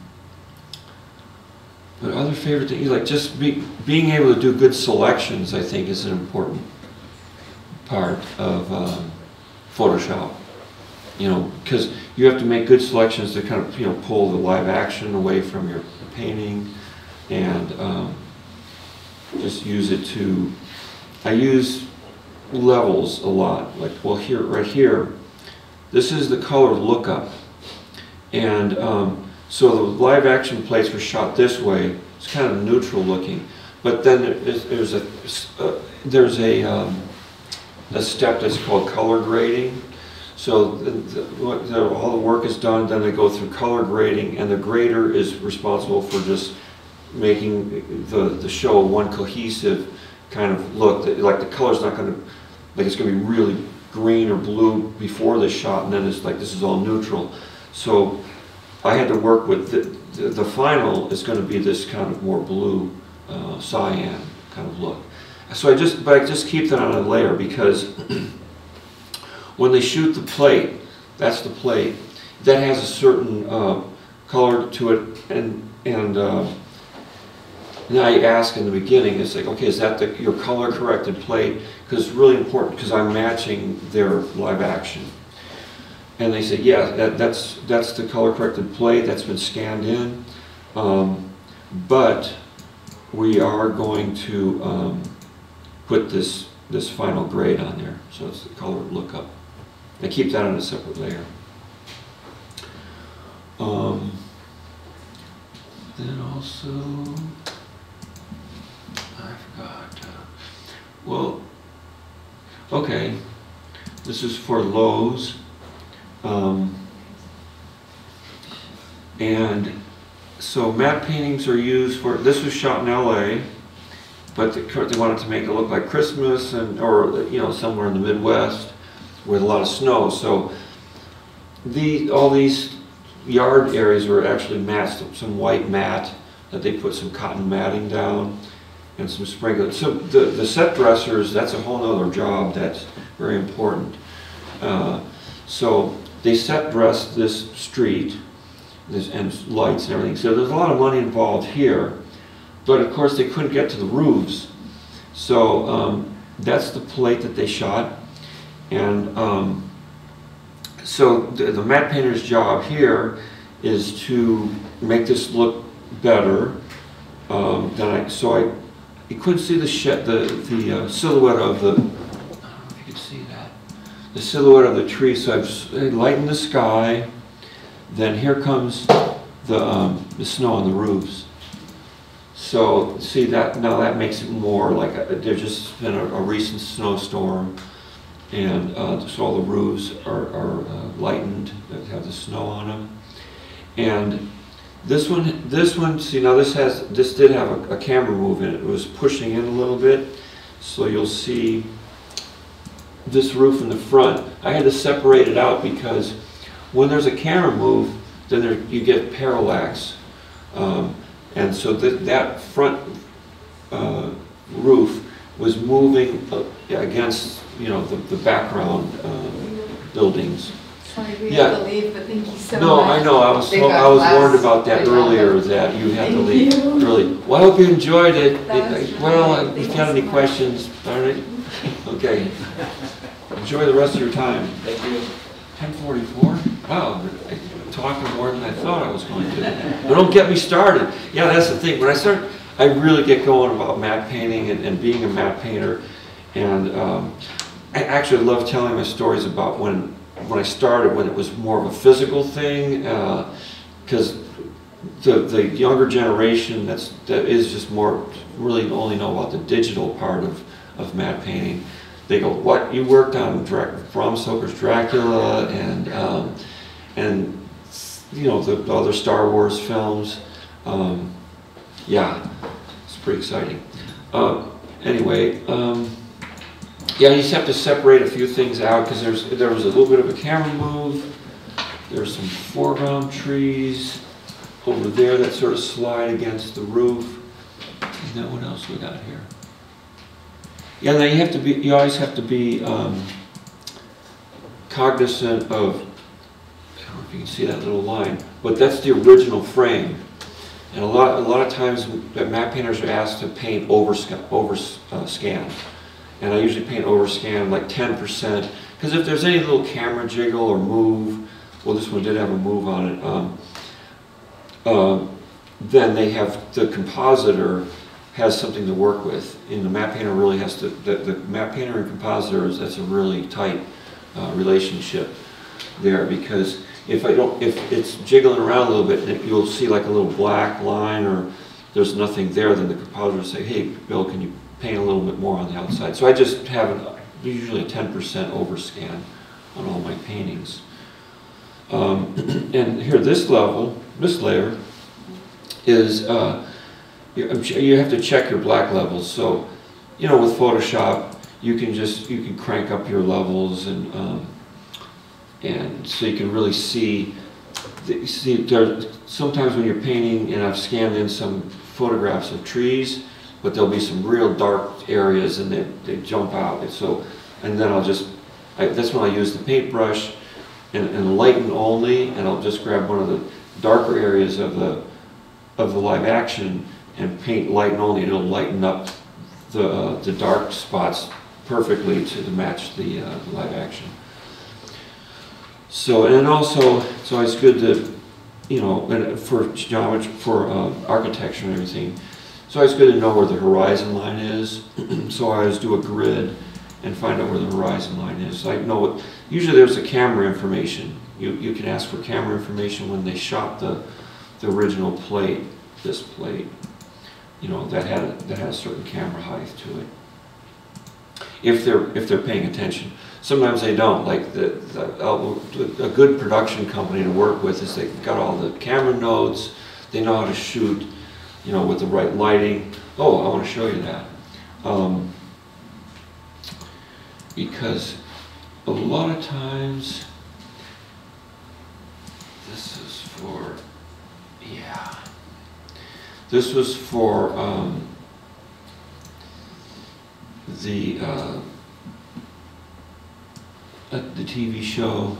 Speaker 1: but other favorite things, like just be, being able to do good selections, I think is an important part of um, Photoshop. You know, because you have to make good selections to kind of, you know, pull the live action away from your painting and um, just use it to, I use levels a lot, like, well, here, right here, this is the color lookup. And um, so the live action plates were shot this way, it's kind of neutral looking. But then there's, there's a, uh, there's a, um, a step that's called color grading. So the, the, the- all the work is done, then they go through color grading, and the grader is responsible for just making the, the show one cohesive kind of look, like the color's not gonna, like it's gonna be really green or blue before the shot, and then it's like, this is all neutral. So I had to work with, the, the, final is gonna be this kind of more blue, uh, cyan kind of look. So I just, but I just keep that on a layer because when they shoot the plate, that's the plate, that has a certain, uh, color to it and, and, uh, now I ask in the beginning, it's like, okay, is that the, your color corrected plate? Because it's really important, because I'm matching their live action. And they say, yeah, that, that's, that's the color corrected plate, that's been scanned in. Um, but we are going to, um, put this, this final grade on there, so it's the color lookup. I keep that on a separate layer. Um, then also, I forgot, uh, well, okay, this is for Lowe's. Um, and so matte paintings are used for, this was shot in LA, but they they wanted to make it look like Christmas and, or, you know, somewhere in the Midwest with a lot of snow. So the, all these yard areas were actually masked, some white mat that they put some cotton matting down and some sprinkler. So the, the set dressers, that's a whole nother job that's very important. Uh, So they set dressed this street, this, and lights and everything. So there's a lot of money involved here. But of course, they couldn't get to the roofs. So um, that's the plate that they shot. And um, so the, the matte painter's job here is to make this look better. Um, then I, so I, you couldn't see the the, the uh, silhouette of the, I don't know if you could see that. The silhouette of the tree, so I've lightened the sky. Then here comes the, um, the snow on the roofs. So, see that, now that makes it more like, a- there's just been a, a recent snowstorm, and, uh, so all the roofs are, are uh, lightened, that have the snow on them. And this one, this one, see now this has, this did have a, a camera move in it, it was pushing in a little bit, so you'll see this roof in the front. I had to separate it out because when there's a camera move, then there, you get parallax. Um, and so that, that front uh, roof was moving uh, against, you know, the, the background uh, buildings.
Speaker 4: Sorry, we
Speaker 1: Yeah.
Speaker 4: have to leave, but thank you so much.
Speaker 1: No, I know, I was,
Speaker 4: They've
Speaker 1: told-
Speaker 4: got
Speaker 1: I was
Speaker 4: class
Speaker 1: warned about that
Speaker 4: right now.
Speaker 1: earlier, that you had to
Speaker 4: Thank
Speaker 1: leave
Speaker 4: you.
Speaker 1: early. Well, I hope you enjoyed it.
Speaker 4: That was
Speaker 1: Well,
Speaker 4: really-
Speaker 1: if you
Speaker 4: thank
Speaker 1: got
Speaker 4: you
Speaker 1: any
Speaker 4: so much.
Speaker 1: questions, all right, okay. Enjoy the rest of your time.
Speaker 5: Thank you.
Speaker 1: Ten forty-four? Wow, I'm talking more than I thought I was going to. But don't get me started. Yeah, that's the thing. When I start, I really get going about matte painting and, and being a matte painter. And um, I actually love telling my stories about when when I started, when it was more of a physical thing, because the the younger generation that's that is just more really only know about the digital part of of matte painting. They go, "What you worked on Bram Stoker's Dracula and um, and you know the, the other Star Wars films." Um, yeah, it's pretty exciting. Uh, anyway. Um, yeah, you just have to separate a few things out because there's there was a little bit of a camera move. There's some foreground trees over there that sort of slide against the roof. And then what else we got here? Yeah, now you have to be. You always have to be um, cognizant of. I don't know if you can see that little line, but that's the original frame. And a lot, a lot of times, matte painters are asked to paint over, over uh, scan. And I usually paint overscan like 10%, because if there's any little camera jiggle or move, well this one did have a move on it, um, uh, then they have, the compositor has something to work with. And the matte painter really has to, the, the matte painter and compositor, is that's a really tight uh, relationship there, because if I don't, if it's jiggling around a little bit, you'll see like a little black line or there's nothing there, then the compositor will say, hey, Bill, can you paint a little bit more on the outside. So I just have an, usually a 10% overscan on all my paintings. Um, and here, this level, this layer, is, uh, you, you have to check your black levels. So, you know, with Photoshop, you can just, you can crank up your levels and, um, and so you can really see, the, see there, sometimes when you're painting, and I've scanned in some photographs of trees, but there'll be some real dark areas and they, they jump out. And so, and then I'll just, I, that's when I use the paintbrush and, and lighten only, and I'll just grab one of the darker areas of the, of the live action and paint lighten only. and It'll lighten up the, uh, the dark spots perfectly to, match the, uh, live action. So, and also, so it's good to, you know, for geometry, for uh, architecture and everything, so I it's good to know where the horizon line is. so I always do a grid and find out where the horizon line is. I know it, usually there's a camera information. You, you can ask for camera information when they shot the, the original plate, this plate. You know, that had, that had a certain camera height to it. If they're, if they're paying attention. Sometimes they don't, like the, the, uh, a good production company to work with is they've got all the camera nodes, they know how to shoot, you know, with the right lighting. Oh, I want to show you that. Um, because a lot of times, this is for, yeah, this was for um, the uh, the TV show.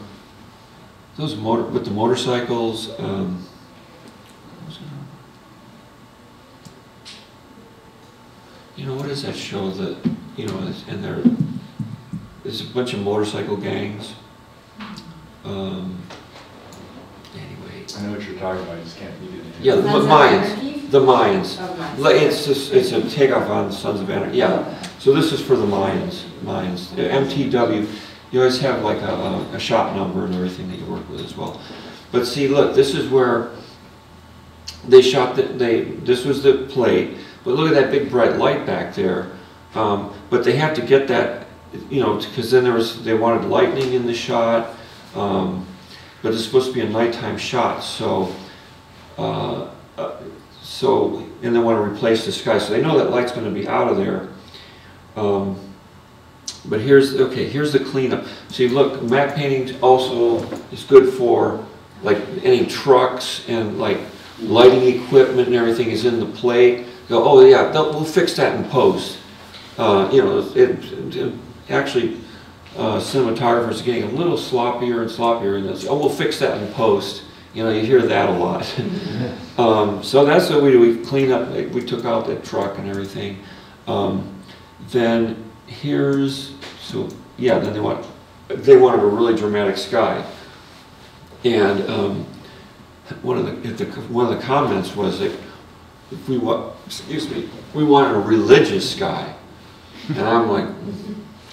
Speaker 1: Those motor with the motorcycles. Um, you know, what does that show that, you know, and there, there's a bunch of motorcycle gangs. Um, anyway,
Speaker 5: I know what you're talking about, I just can't read it.
Speaker 1: yeah, the
Speaker 4: Sons
Speaker 1: Mayans, the Mayans.
Speaker 4: Oh, nice.
Speaker 1: It's just, it's a takeoff on Sons of Anarchy, yeah. So this is for the Mayans, Mayans. The MTW, you always have like a, a shop number and everything that you work with as well. But see, look, this is where they shot the, they, this was the plate, but look at that big bright light back there. Um, but they have to get that, you know, because then there was, they wanted lightning in the shot. Um, but it's supposed to be a nighttime shot, so, uh, uh, so, and they want to replace the sky. So they know that light's going to be out of there. Um, but here's, okay, here's the cleanup. See, look, matte painting also is good for like any trucks and like lighting equipment and everything is in the plate. Go, oh yeah, we'll fix that in post. Uh, you know, it, it- actually, uh, cinematographers are getting a little sloppier and sloppier and this, oh, we'll fix that in post. You know, you hear that a lot. um, so that's what we do. We clean up, we took out that truck and everything. Um, then here's, so, yeah, then they want they wanted a really dramatic sky. And um, one of the, the, one of the comments was that if we want, excuse me, we wanted a religious guy. And I'm like,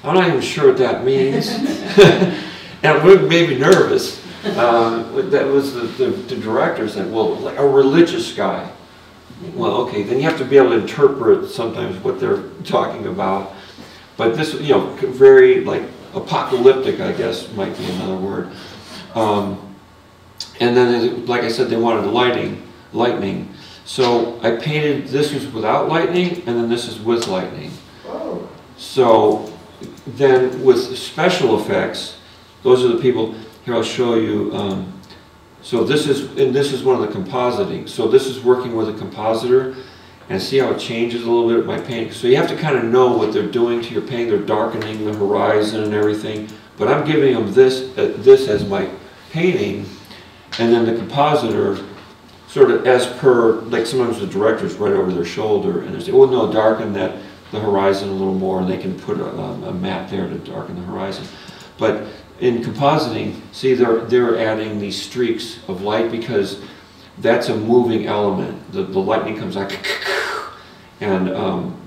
Speaker 1: I'm not even sure what that means. and it made me nervous. Um, that was the, the, the director said, well, like a religious guy. Well, okay, then you have to be able to interpret sometimes what they're talking about. But this, you know, very like apocalyptic, I guess might be another word. Um, and then, like I said, they wanted lighting, lightning. So I painted, this was without lightning, and then this is with lightning.
Speaker 4: Whoa.
Speaker 1: So then with special effects, those are the people, here I'll show you, um, so this is, and this is one of the compositing. So this is working with a compositor, and see how it changes a little bit my painting. So you have to kind of know what they're doing to your painting. They're darkening the horizon and everything. But I'm giving them this, uh, this as my painting, and then the compositor, sort of as per, like sometimes the director's right over their shoulder, and they say, well, no, darken that, the horizon a little more, and they can put a, a matte there to darken the horizon. But in compositing, see, they're, they're adding these streaks of light because that's a moving element. The, the lightning comes out, and um,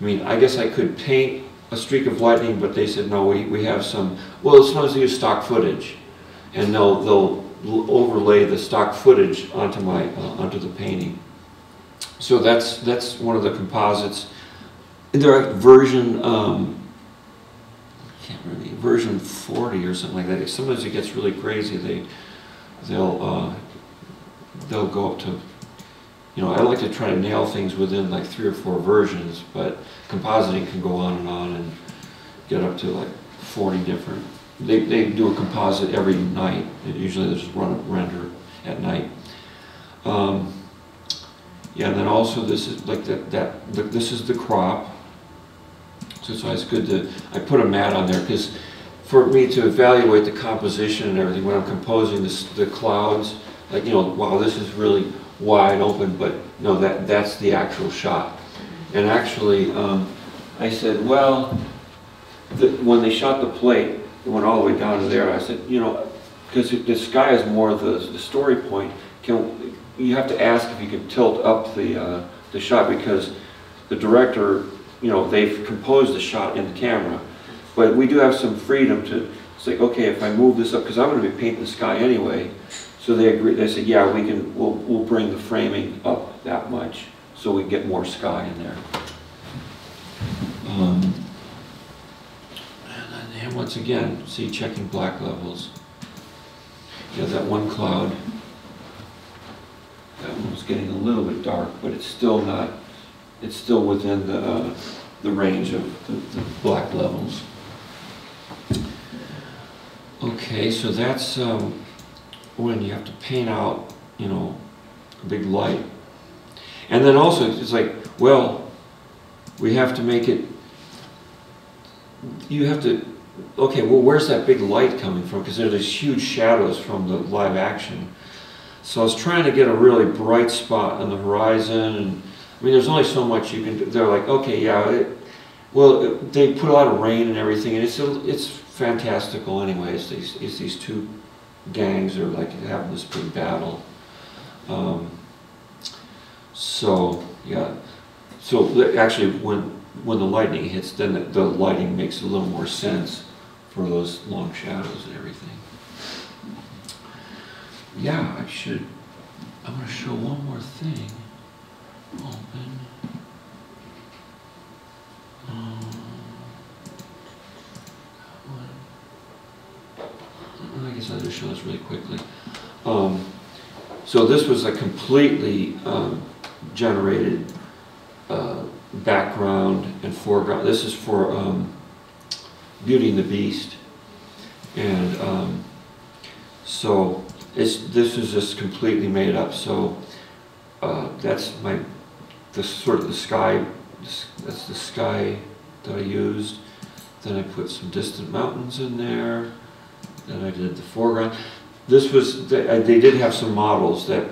Speaker 1: I mean, I guess I could paint a streak of lightning, but they said, no, we, we have some, well, sometimes they use stock footage, and they'll, they'll overlay the stock footage onto my, uh, onto the painting. So that's, that's one of the composites. And they're version, um, I can't remember, version 40 or something like that. Sometimes it gets really crazy. They, they'll, uh, they'll go up to, you know, I like to try to nail things within like three or four versions, but compositing can go on and on and get up to like 40 different. They, they do a composite every night. It usually they just run render at night. Um, yeah, and then also this is like that, that the, this is the crop. So it's always good to, I put a matte on there because for me to evaluate the composition and everything, when I'm composing this, the clouds, like, you know, wow, this is really wide open, but no, that, that's the actual shot. And actually, um, I said, well, the, when they shot the plate, it went all the way down to there, I said, you know, because the sky is more the, the story point, can, you have to ask if you can tilt up the, uh, the shot because the director, you know, they've composed the shot in the camera. But we do have some freedom to say, okay, if I move this up, because I'm going to be painting the sky anyway, so they agreed, they said, yeah, we can, we'll, we'll bring the framing up that much so we get more sky in there. Um, once again, see checking black levels. You have that one cloud. That one was getting a little bit dark, but it's still not, it's still within the, uh, the range of the, the black levels. Okay, so that's, um, when you have to paint out, you know, a big light. And then also, it's like, well, we have to make it, you have to, okay, well, where's that big light coming from? Because there's these huge shadows from the live action. So I was trying to get a really bright spot on the horizon, and I mean, there's only so much you can do. They're like, okay, yeah, it, well, it, they put a lot of rain and everything, and it's, it's fantastical anyways. These, it's these two gangs are like having this big battle. Um, so yeah, so actually when when the lightning hits, then the, the lighting makes a little more sense for those long shadows and everything. Yeah, I should. I'm going to show one more thing. Open. Um. I guess I'll just show this really quickly. Um, so this was a completely um, generated uh, background and foreground. This is for um, Beauty and the Beast, and um, so it's this is just completely made up. So uh, that's my the sort of the sky. That's the sky that I used. Then I put some distant mountains in there. Then I did the foreground. This was, they, they did have some models that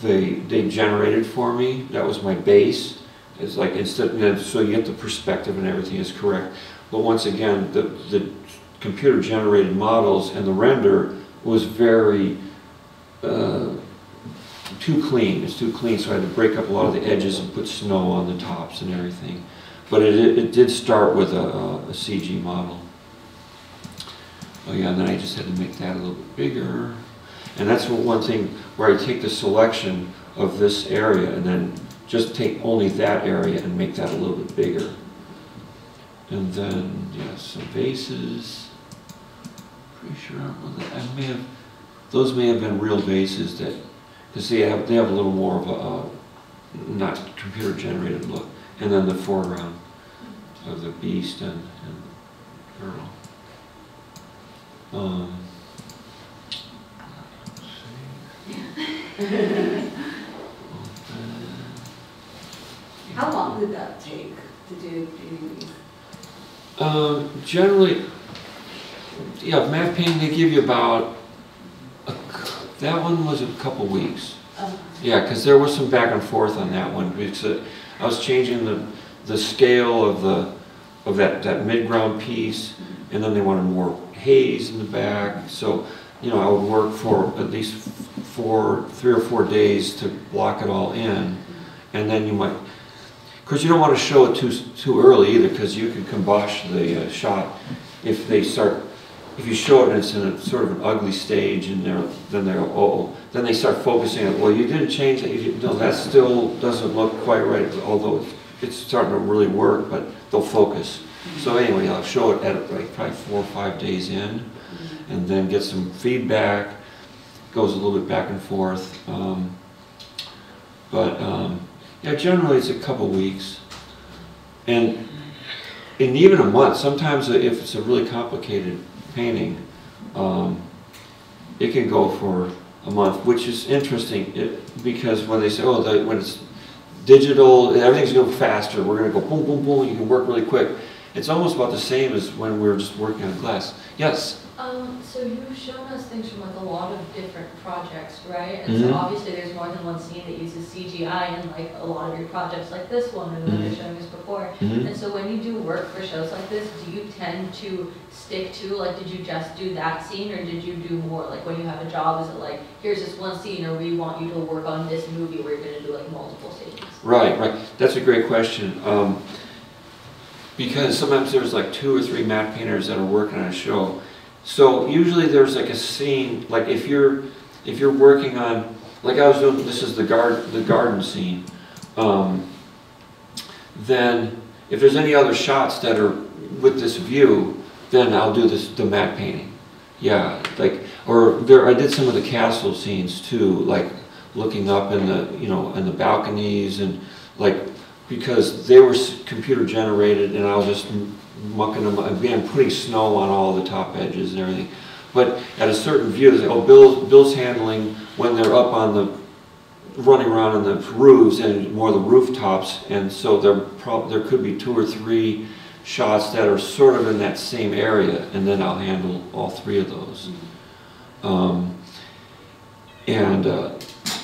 Speaker 1: they, they generated for me. That was my base. It's like instead, so you get the perspective and everything is correct. But once again, the, the computer-generated models, and the render was very, uh, too clean, it's too clean, so I had to break up a lot of the edges and put snow on the tops and everything. But it, it did start with a, a CG model. Oh yeah, and then I just had to make that a little bit bigger. And that's one thing where I take the selection of this area and then just take only that area and make that a little bit bigger. And then, yeah, some vases. Pretty sure, well, I may have, those may have been real vases that, because they have, they have a little more of a, uh, not computer generated look. And then the foreground of the beast and, and girl. Um, let's see.
Speaker 6: How long did that take to do these?
Speaker 1: Um, generally, yeah, matte painting, they give you about, a that one was a couple weeks.
Speaker 6: Uh,
Speaker 1: Yeah, because there was some back and forth on that one, because uh, I was changing the, the scale of the, of that, that mid-ground piece, and then they wanted more haze in the back, so, you know, I would work for at least four, three or four days to block it all in, and then you might, course, you don't want to show it too, too early either, because you can kibosh the uh, shot if they start, if you show it and it's in a sort of an ugly stage and they're, then they're, oh, then they start focusing on, well, you didn't change that, you no, that still doesn't look quite right, although it's- it's starting to really work, but they'll focus. So anyway, I'll show it at like probably four or five days in, and then get some feedback, goes a little bit back and forth. um, But, um, yeah, generally it's a couple weeks. And, and even a month, sometimes if it's a really complicated painting, um, it can go for a month, which is interesting, it, because when they say, oh, the, when it's digital, everything's going faster, we're gonna go boom, boom, boom, you can work really quick. It's almost about the same as when we were just working on glass. Yes?
Speaker 7: Um, so you've shown us things from like a lot of different projects, right? And so
Speaker 1: Mhm.
Speaker 7: obviously there's more than one scene that uses CGI in like a lot of your projects like this one and then
Speaker 1: Mhm.
Speaker 7: you're showing us before.
Speaker 1: Mm-hmm.
Speaker 7: And so when you do work for shows like this, do you tend to stick to, like, did you just do that scene or did you do more? Like when you have a job, is it like, here's this one scene or we want you to work on this movie where you're gonna do like multiple scenes?
Speaker 1: Right, right. That's a great question. Um, because sometimes there's like two or three matte painters that are working on a show. So usually there's like a scene, like if you're, if you're working on, like I was doing, this is the garden, the garden scene. Um, then if there's any other shots that are with this view, then I'll do this, the matte painting. Yeah, like, or there, I did some of the castle scenes too, like looking up in the, you know, in the balconies and like, because they were computer generated and I was just mucking them, again, putting snow on all the top edges and everything. But at a certain view, they say, oh, Bill's, Bill's handling when they're up on the, running around on the roofs and more the rooftops. And so there prob, there could be two or three shots that are sort of in that same area and then I'll handle all three of those. Um, and, uh,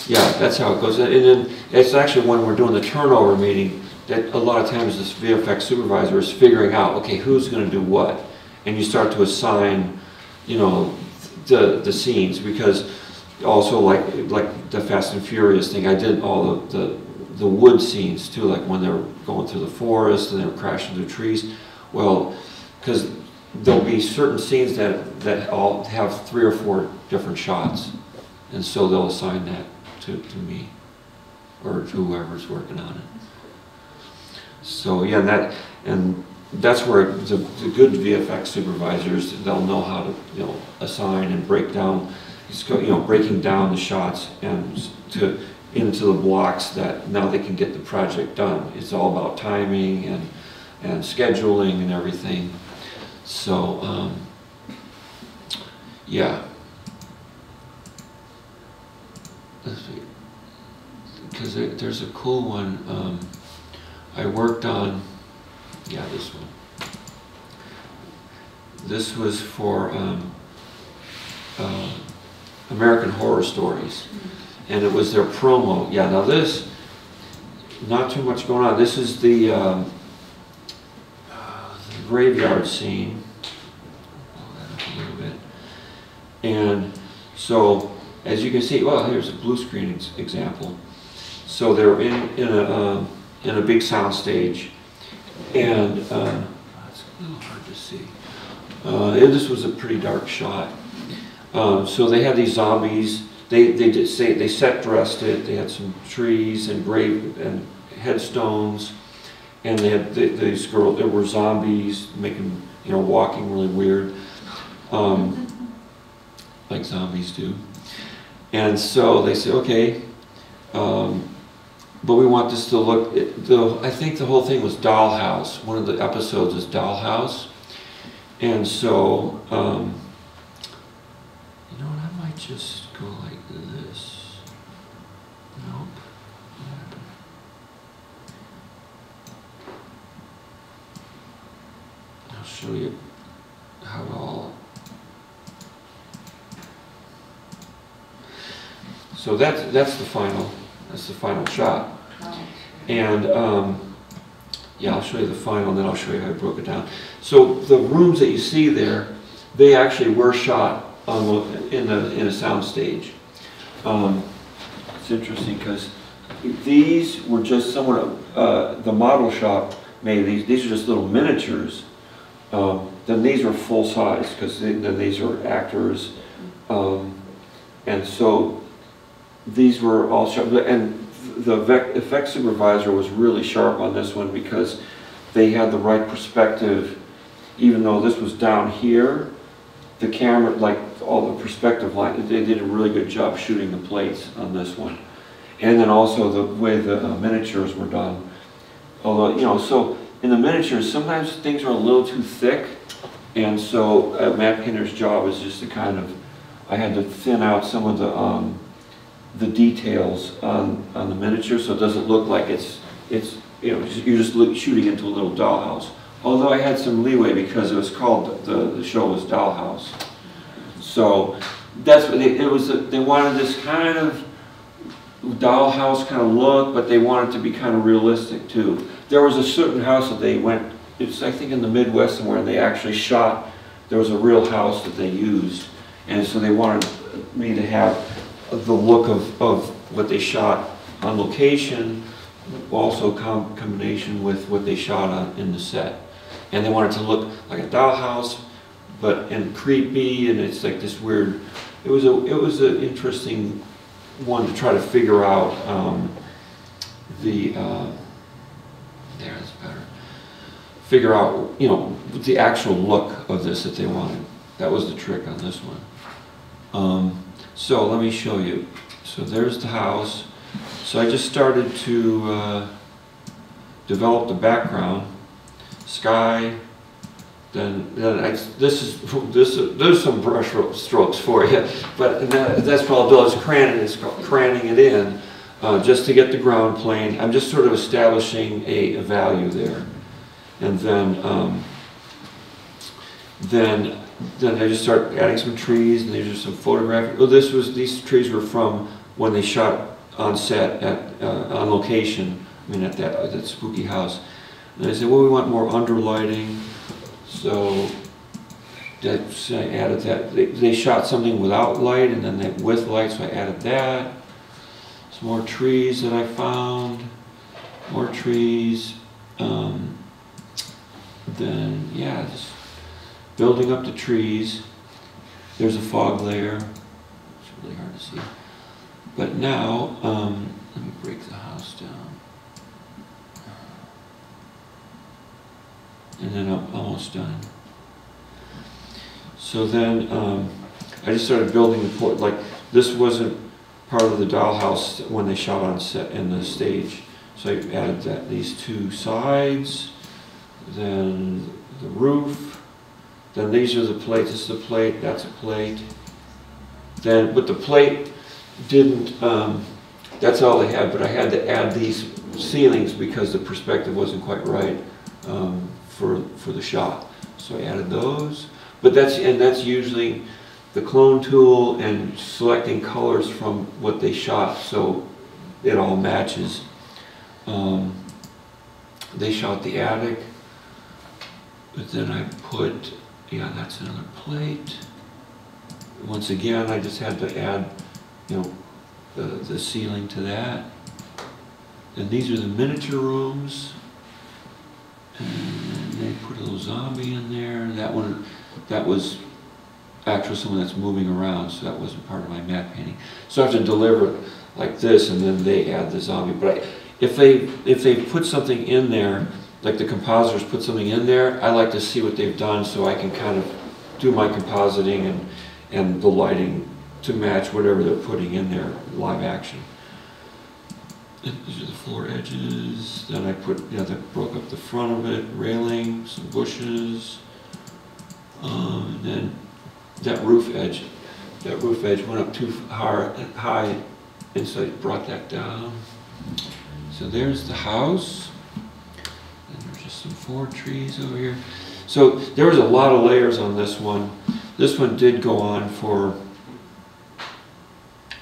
Speaker 1: yeah, that's how it goes. And then it's actually when we're doing the turnover meeting that a lot of times this VFX supervisor is figuring out, okay, who's going to do what? And you start to assign, you know, the, the scenes because also like, like the Fast and Furious thing, I did all the, the, the wood scenes too, like when they were going through the forest and they were crashing through trees. Well, because there'll be certain scenes that, that all have three or four different shots. And so they'll assign that to, to me or to whoever's working on it. So, yeah, that, and that's where the, the good VFX supervisors, they'll know how to, you know, assign and break down, you know, breaking down the shots and to, into the blocks that now they can get the project done. It's all about timing and, and scheduling and everything. So, um, yeah. Let's see. Because there's a cool one, um, I worked on, yeah, this one. This was for, um, uh, American Horror Stories. And it was their promo. Yeah, now this, not too much going on. This is the, um, uh, the graveyard scene. And so, as you can see, well, here's a blue screen ex- example. So they're in, in a, um, in a big sound stage, and, uh, it's a little hard to see. Uh, this was a pretty dark shot. Um, so they had these zombies, they, they did say, they set dressed it, they had some trees and grave, and headstones, and they had th- these girls, there were zombies making, you know, walking really weird, um, like zombies do. And so they said, okay, um, but we want this to look, it- the, I think the whole thing was Dollhouse. One of the episodes is Dollhouse. And so, um, you know what, I might just go like this. Nope. I'll show you how it all. So that's, that's the final, that's the final shot. And, um, yeah, I'll show you the final, and then I'll show you how I broke it down. So the rooms that you see there, they actually were shot on, in the, in a sound stage. Um, It's interesting, because these were just somewhat, uh, the model shop made these, these are just little miniatures. Um, Then these are full size, because then these are actors. Um, And so these were all shot, and the vec- effect supervisor was really sharp on this one because they had the right perspective, even though this was down here, the camera, like all the perspective line, they did a really good job shooting the plates on this one. And then also the way the uh, miniatures were done. Although, you know, so in the miniatures, sometimes things are a little too thick. And so uh, matte painter's job is just to kind of, I had to thin out some of the, um, the details on, on the miniature, so it doesn't look like it's, it's, you know, you're just shooting into a little dollhouse. Although I had some leeway because it was called, the, the show was Dollhouse. So, that's what they, it was, they wanted this kind of dollhouse kind of look, but they wanted to be kind of realistic too. There was a certain house that they went, it's, I think in the Midwest somewhere, and they actually shot, there was a real house that they used. And so they wanted me to have the look of, of what they shot on location, also com- combination with what they shot on, in the set. And they wanted to look like a dollhouse, but, and creepy, and it's like this weird, it was a, it was an interesting one to try to figure out, um, the, uh, there, that's better. Figure out, you know, the actual look of this that they wanted. That was the trick on this one. Um, so let me show you. So there's the house. So I just started to uh, develop the background, sky. Then, then I, this is this is, there's some brush strokes for you, but that, that's what I'll do is craning is craning it in, uh, just to get the ground plane. I'm just sort of establishing a, a value there, and then um, then then I just start adding some trees, and these are some photographic. Oh, this was these trees were from when they shot on set at uh, on location. I mean, at that at that spooky house. And I said, well, we want more underlighting, so that's I added that. They, they shot something without light, and then they with light, so I added that. Some more trees that I found, more trees. Um, then yeah, just building up the trees. There's a fog layer. It's really hard to see. But now, um, let me break the house down. And then I'm almost done. So then, um, I just started building the port, like, this wasn't part of the dollhouse when they shot on set in the stage. So I added that, these two sides, then the roof, then these are the plates, this is a plate, that's a plate. Then, but the plate didn't, um, that's all they had, but I had to add these ceilings because the perspective wasn't quite right, um, for, for the shot. So I added those, but that's, and that's usually the clone tool and selecting colors from what they shot, so it all matches. Um, they shot the attic, but then I put, yeah, that's another plate. once again, I just had to add, you know, the, the ceiling to that. And these are the miniature rooms. And they put a little zombie in there. That one, that was actually someone that's moving around, so that wasn't part of my matte painting. So I have to deliver it like this, and then they add the zombie. But I, if they, if they put something in there, like the compositors put something in there, I like to see what they've done so I can kind of do my compositing and, and the lighting to match whatever they're putting in there, live action. These are the floor edges, then I put, know, that broke up the front of it, railing, some bushes. Um, and then that roof edge, that roof edge went up too far, high, and so I brought that down. So there's the house. Some four trees over here. So there was a lot of layers on this one. This one did go on for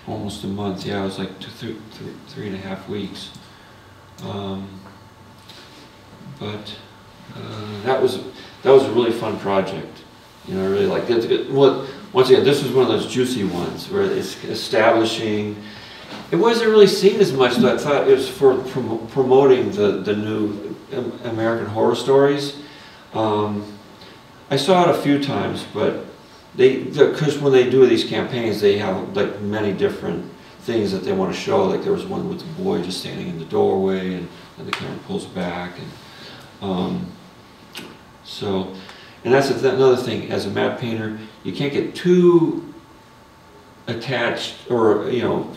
Speaker 1: almost a month. Yeah, it was like three, and a half weeks. Um, but uh, that was that was a really fun project. You know, I really like it. well, once again, this was one of those juicy ones where it's establishing. It wasn't really seen as much, but I thought it was for prom promoting the the new American Horror Stories. Um, I saw it a few times, but they because when they do these campaigns, they have like many different things that they want to show. Like there was one with the boy just standing in the doorway, and, and the camera pulls back, and um, so. And that's another thing. As a matte painter, you can't get too attached, or you know,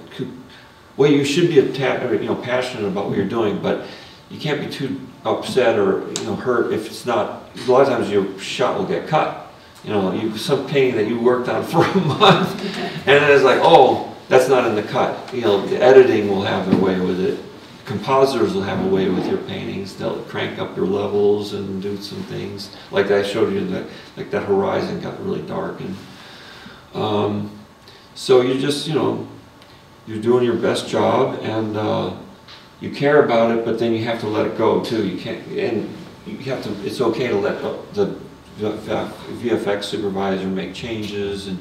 Speaker 1: well, you should be attached, you know, passionate about what you're doing, but you can't be too upset or you know hurt if it's not. A lot of times your shot will get cut. You know, you some painting that you worked on for a month, and it's like, oh, that's not in the cut. You know, the editing will have their way with it. Compositors will have a way with your paintings. They'll crank up your levels and do some things. Like I showed you that, like that horizon got really dark, and um, so you just, you know, you're doing your best job, and uh, you care about it, but then you have to let it go too. You can't, and you have to. It's okay to let the VFX supervisor make changes, and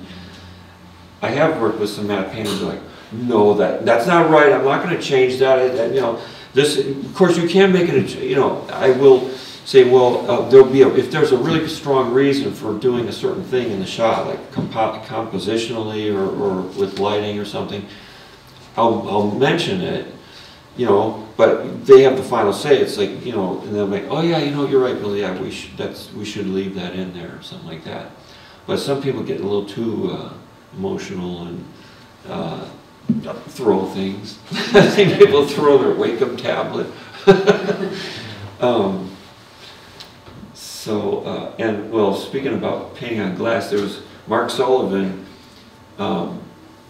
Speaker 1: I have worked with some matte painters like, no, that that's not right. I'm not going to change that. That, You know, this. Of course, you can make it. You know, I will say, well, uh, there'll be a, if there's a really strong reason for doing a certain thing in the shot, like compo- compositionally or, or with lighting or something. I'll, I'll mention it, you know, but they have the final say. It's like, you know, and they're like, oh yeah, you know, you're right, Billy. Yeah, we should, that's, we should leave that in there or something like that. But some people get a little too uh, emotional and uh, throw things. I think people throw their Wacom tablet. um, so, uh, and well, speaking about painting on glass, there was Mark Sullivan. Um,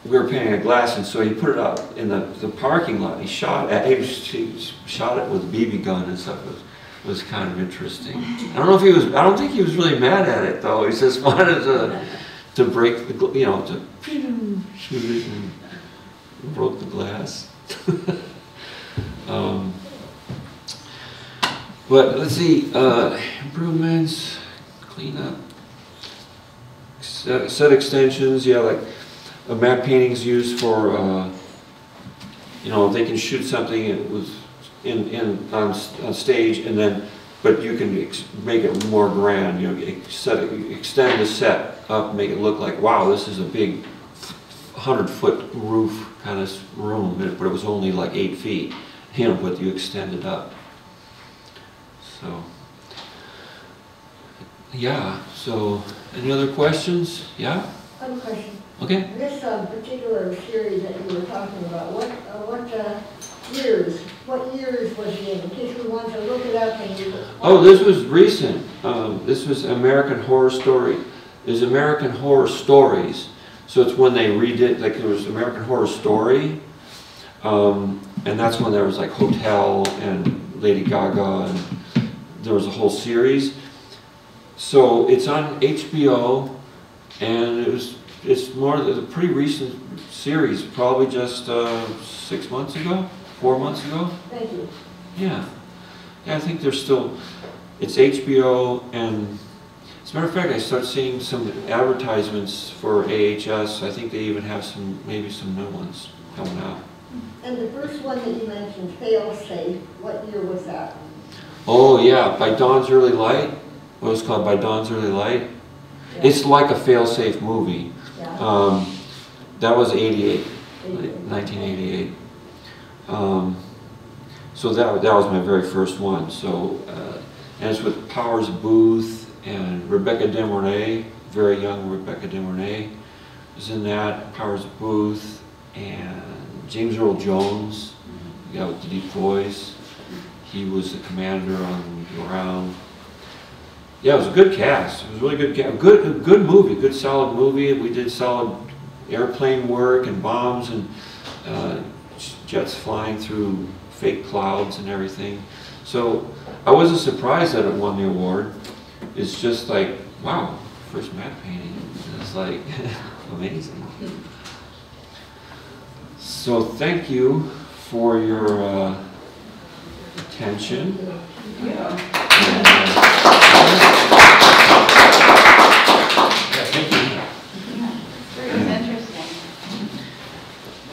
Speaker 1: we were painting a glass, and so he put it out in the, the parking lot. He shot at, he, he shot it with a BB gun and stuff. It was, was kind of interesting. I don't know if he was. I don't think he was really mad at it though. He just wanted to to break the, you know, to shoot it and broke the glass. um, but let's see, uh, improvements, cleanup, set, set extensions. Yeah, like a matte painting's used for, uh, you know, they can shoot something with, in, in, on, on stage and then, but you can make it more grand, you know, set, extend the set up, make it look like, wow, this is a big hundred foot roof kind of room, but it was only like eight feet, you know, but you extend it up. So, yeah, so, any other questions? Yeah,
Speaker 8: One question.
Speaker 1: okay.
Speaker 8: This um, particular series that you were talking about, what, uh, what uh, years, what years was it in? In case we want to look it up and you...
Speaker 1: Oh, this was recent. Um, this was American Horror Story. Is American Horror Stories. So it's when they redid, like there was American Horror Story, um, and that's when there was like Hotel and Lady Gaga, and there was a whole series. So it's on HBO, and it was it's more a pretty recent series, probably just uh, six months ago, four months ago.
Speaker 8: Thank you.
Speaker 1: Yeah. Yeah, I think there's still, it's HBO and As a matter of fact, I start seeing some advertisements for AHS. I think they even have some, maybe some new ones coming out.
Speaker 8: And the first one that you mentioned, Fail Safe, what year was that?
Speaker 1: Oh, yeah, By Dawn's Early Light. What was it called? By Dawn's Early Light? It's like a fail-safe movie.
Speaker 8: Yeah.
Speaker 1: Um, that was 88, 1988. Um, so that, that was my very first one. So, uh, and it's with Powers Boothe and Rebecca De Mornay, very young Rebecca De Mornay was in that. Powers Boothe and James Earl Jones, the guy with the deep voice. He was the commander on the ground. Yeah, it was a good cast. It was a really good, ca- good, a good movie, good solid movie. We did solid airplane work and bombs and uh, jets flying through fake clouds and everything. So I wasn't surprised that it won the award. It's just like, wow, first matte painting. It's like amazing. So thank you for your uh, attention. And, uh,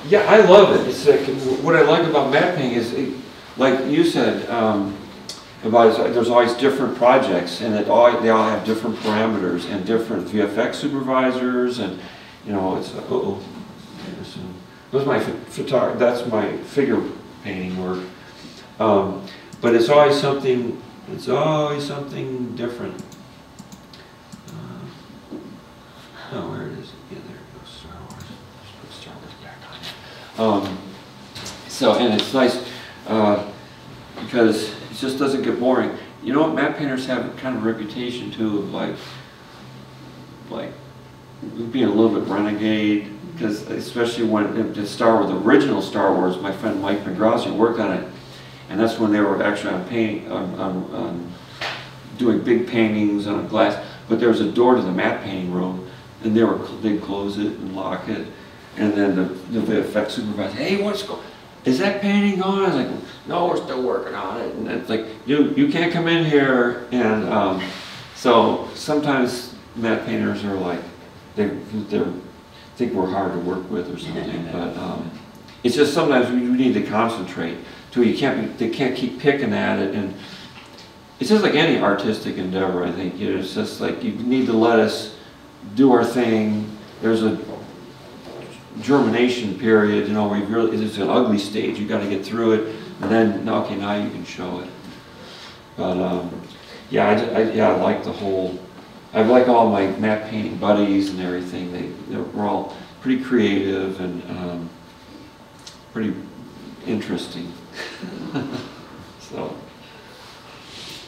Speaker 1: Yeah, I love it. It's like, what I like about mapping is, it- like you said, um, about, there's always different projects and it all, they all have different parameters and different VFX supervisors and, you know, it's. There's some- Those my photo, that's my figure painting work. Um, but it's always something, it's always something different. Uh, Oh, where it is? Yeah, there it goes, Star Wars. Just put Star Wars back on. Um, so, and it's nice, uh, because it just doesn't get boring. You know what, matte painters have a kind of reputation too of like, like, being a little bit renegade, because especially when, the Star Wars, the original Star Wars, my friend Mike McGrossi worked on it, and that's when they were actually on painting, on, on, on doing big paintings on glass, but there was a door to the matte painting room, and they were, they'd close it and lock it, and then the, the VFX supervisor, hey, what's go, is that painting on? I was like, no, we're still working on it, and it's like, you, you can't come in here, and, um, so sometimes matte painters are like, they, they're, think we're hard to work with or something, but, um, it's just sometimes we we need to concentrate, too, you can't, they can't keep picking at it, and it's just like any artistic endeavor, I think, you know, it's just like, you need to let us do our thing, there's a germination period, you know, where you really, it's an ugly stage, you gotta get through it, and then, okay, now you can show it. But, um, yeah, I, I, yeah, I like the whole, I like all my matte painting buddies and everything, they, they were all pretty creative and, um, pretty interesting. So,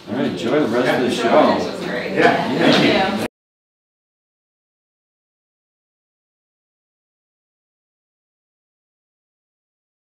Speaker 1: all right, enjoy the rest of the show.
Speaker 4: This great.
Speaker 5: Yeah.
Speaker 1: Yeah.
Speaker 4: Thank you.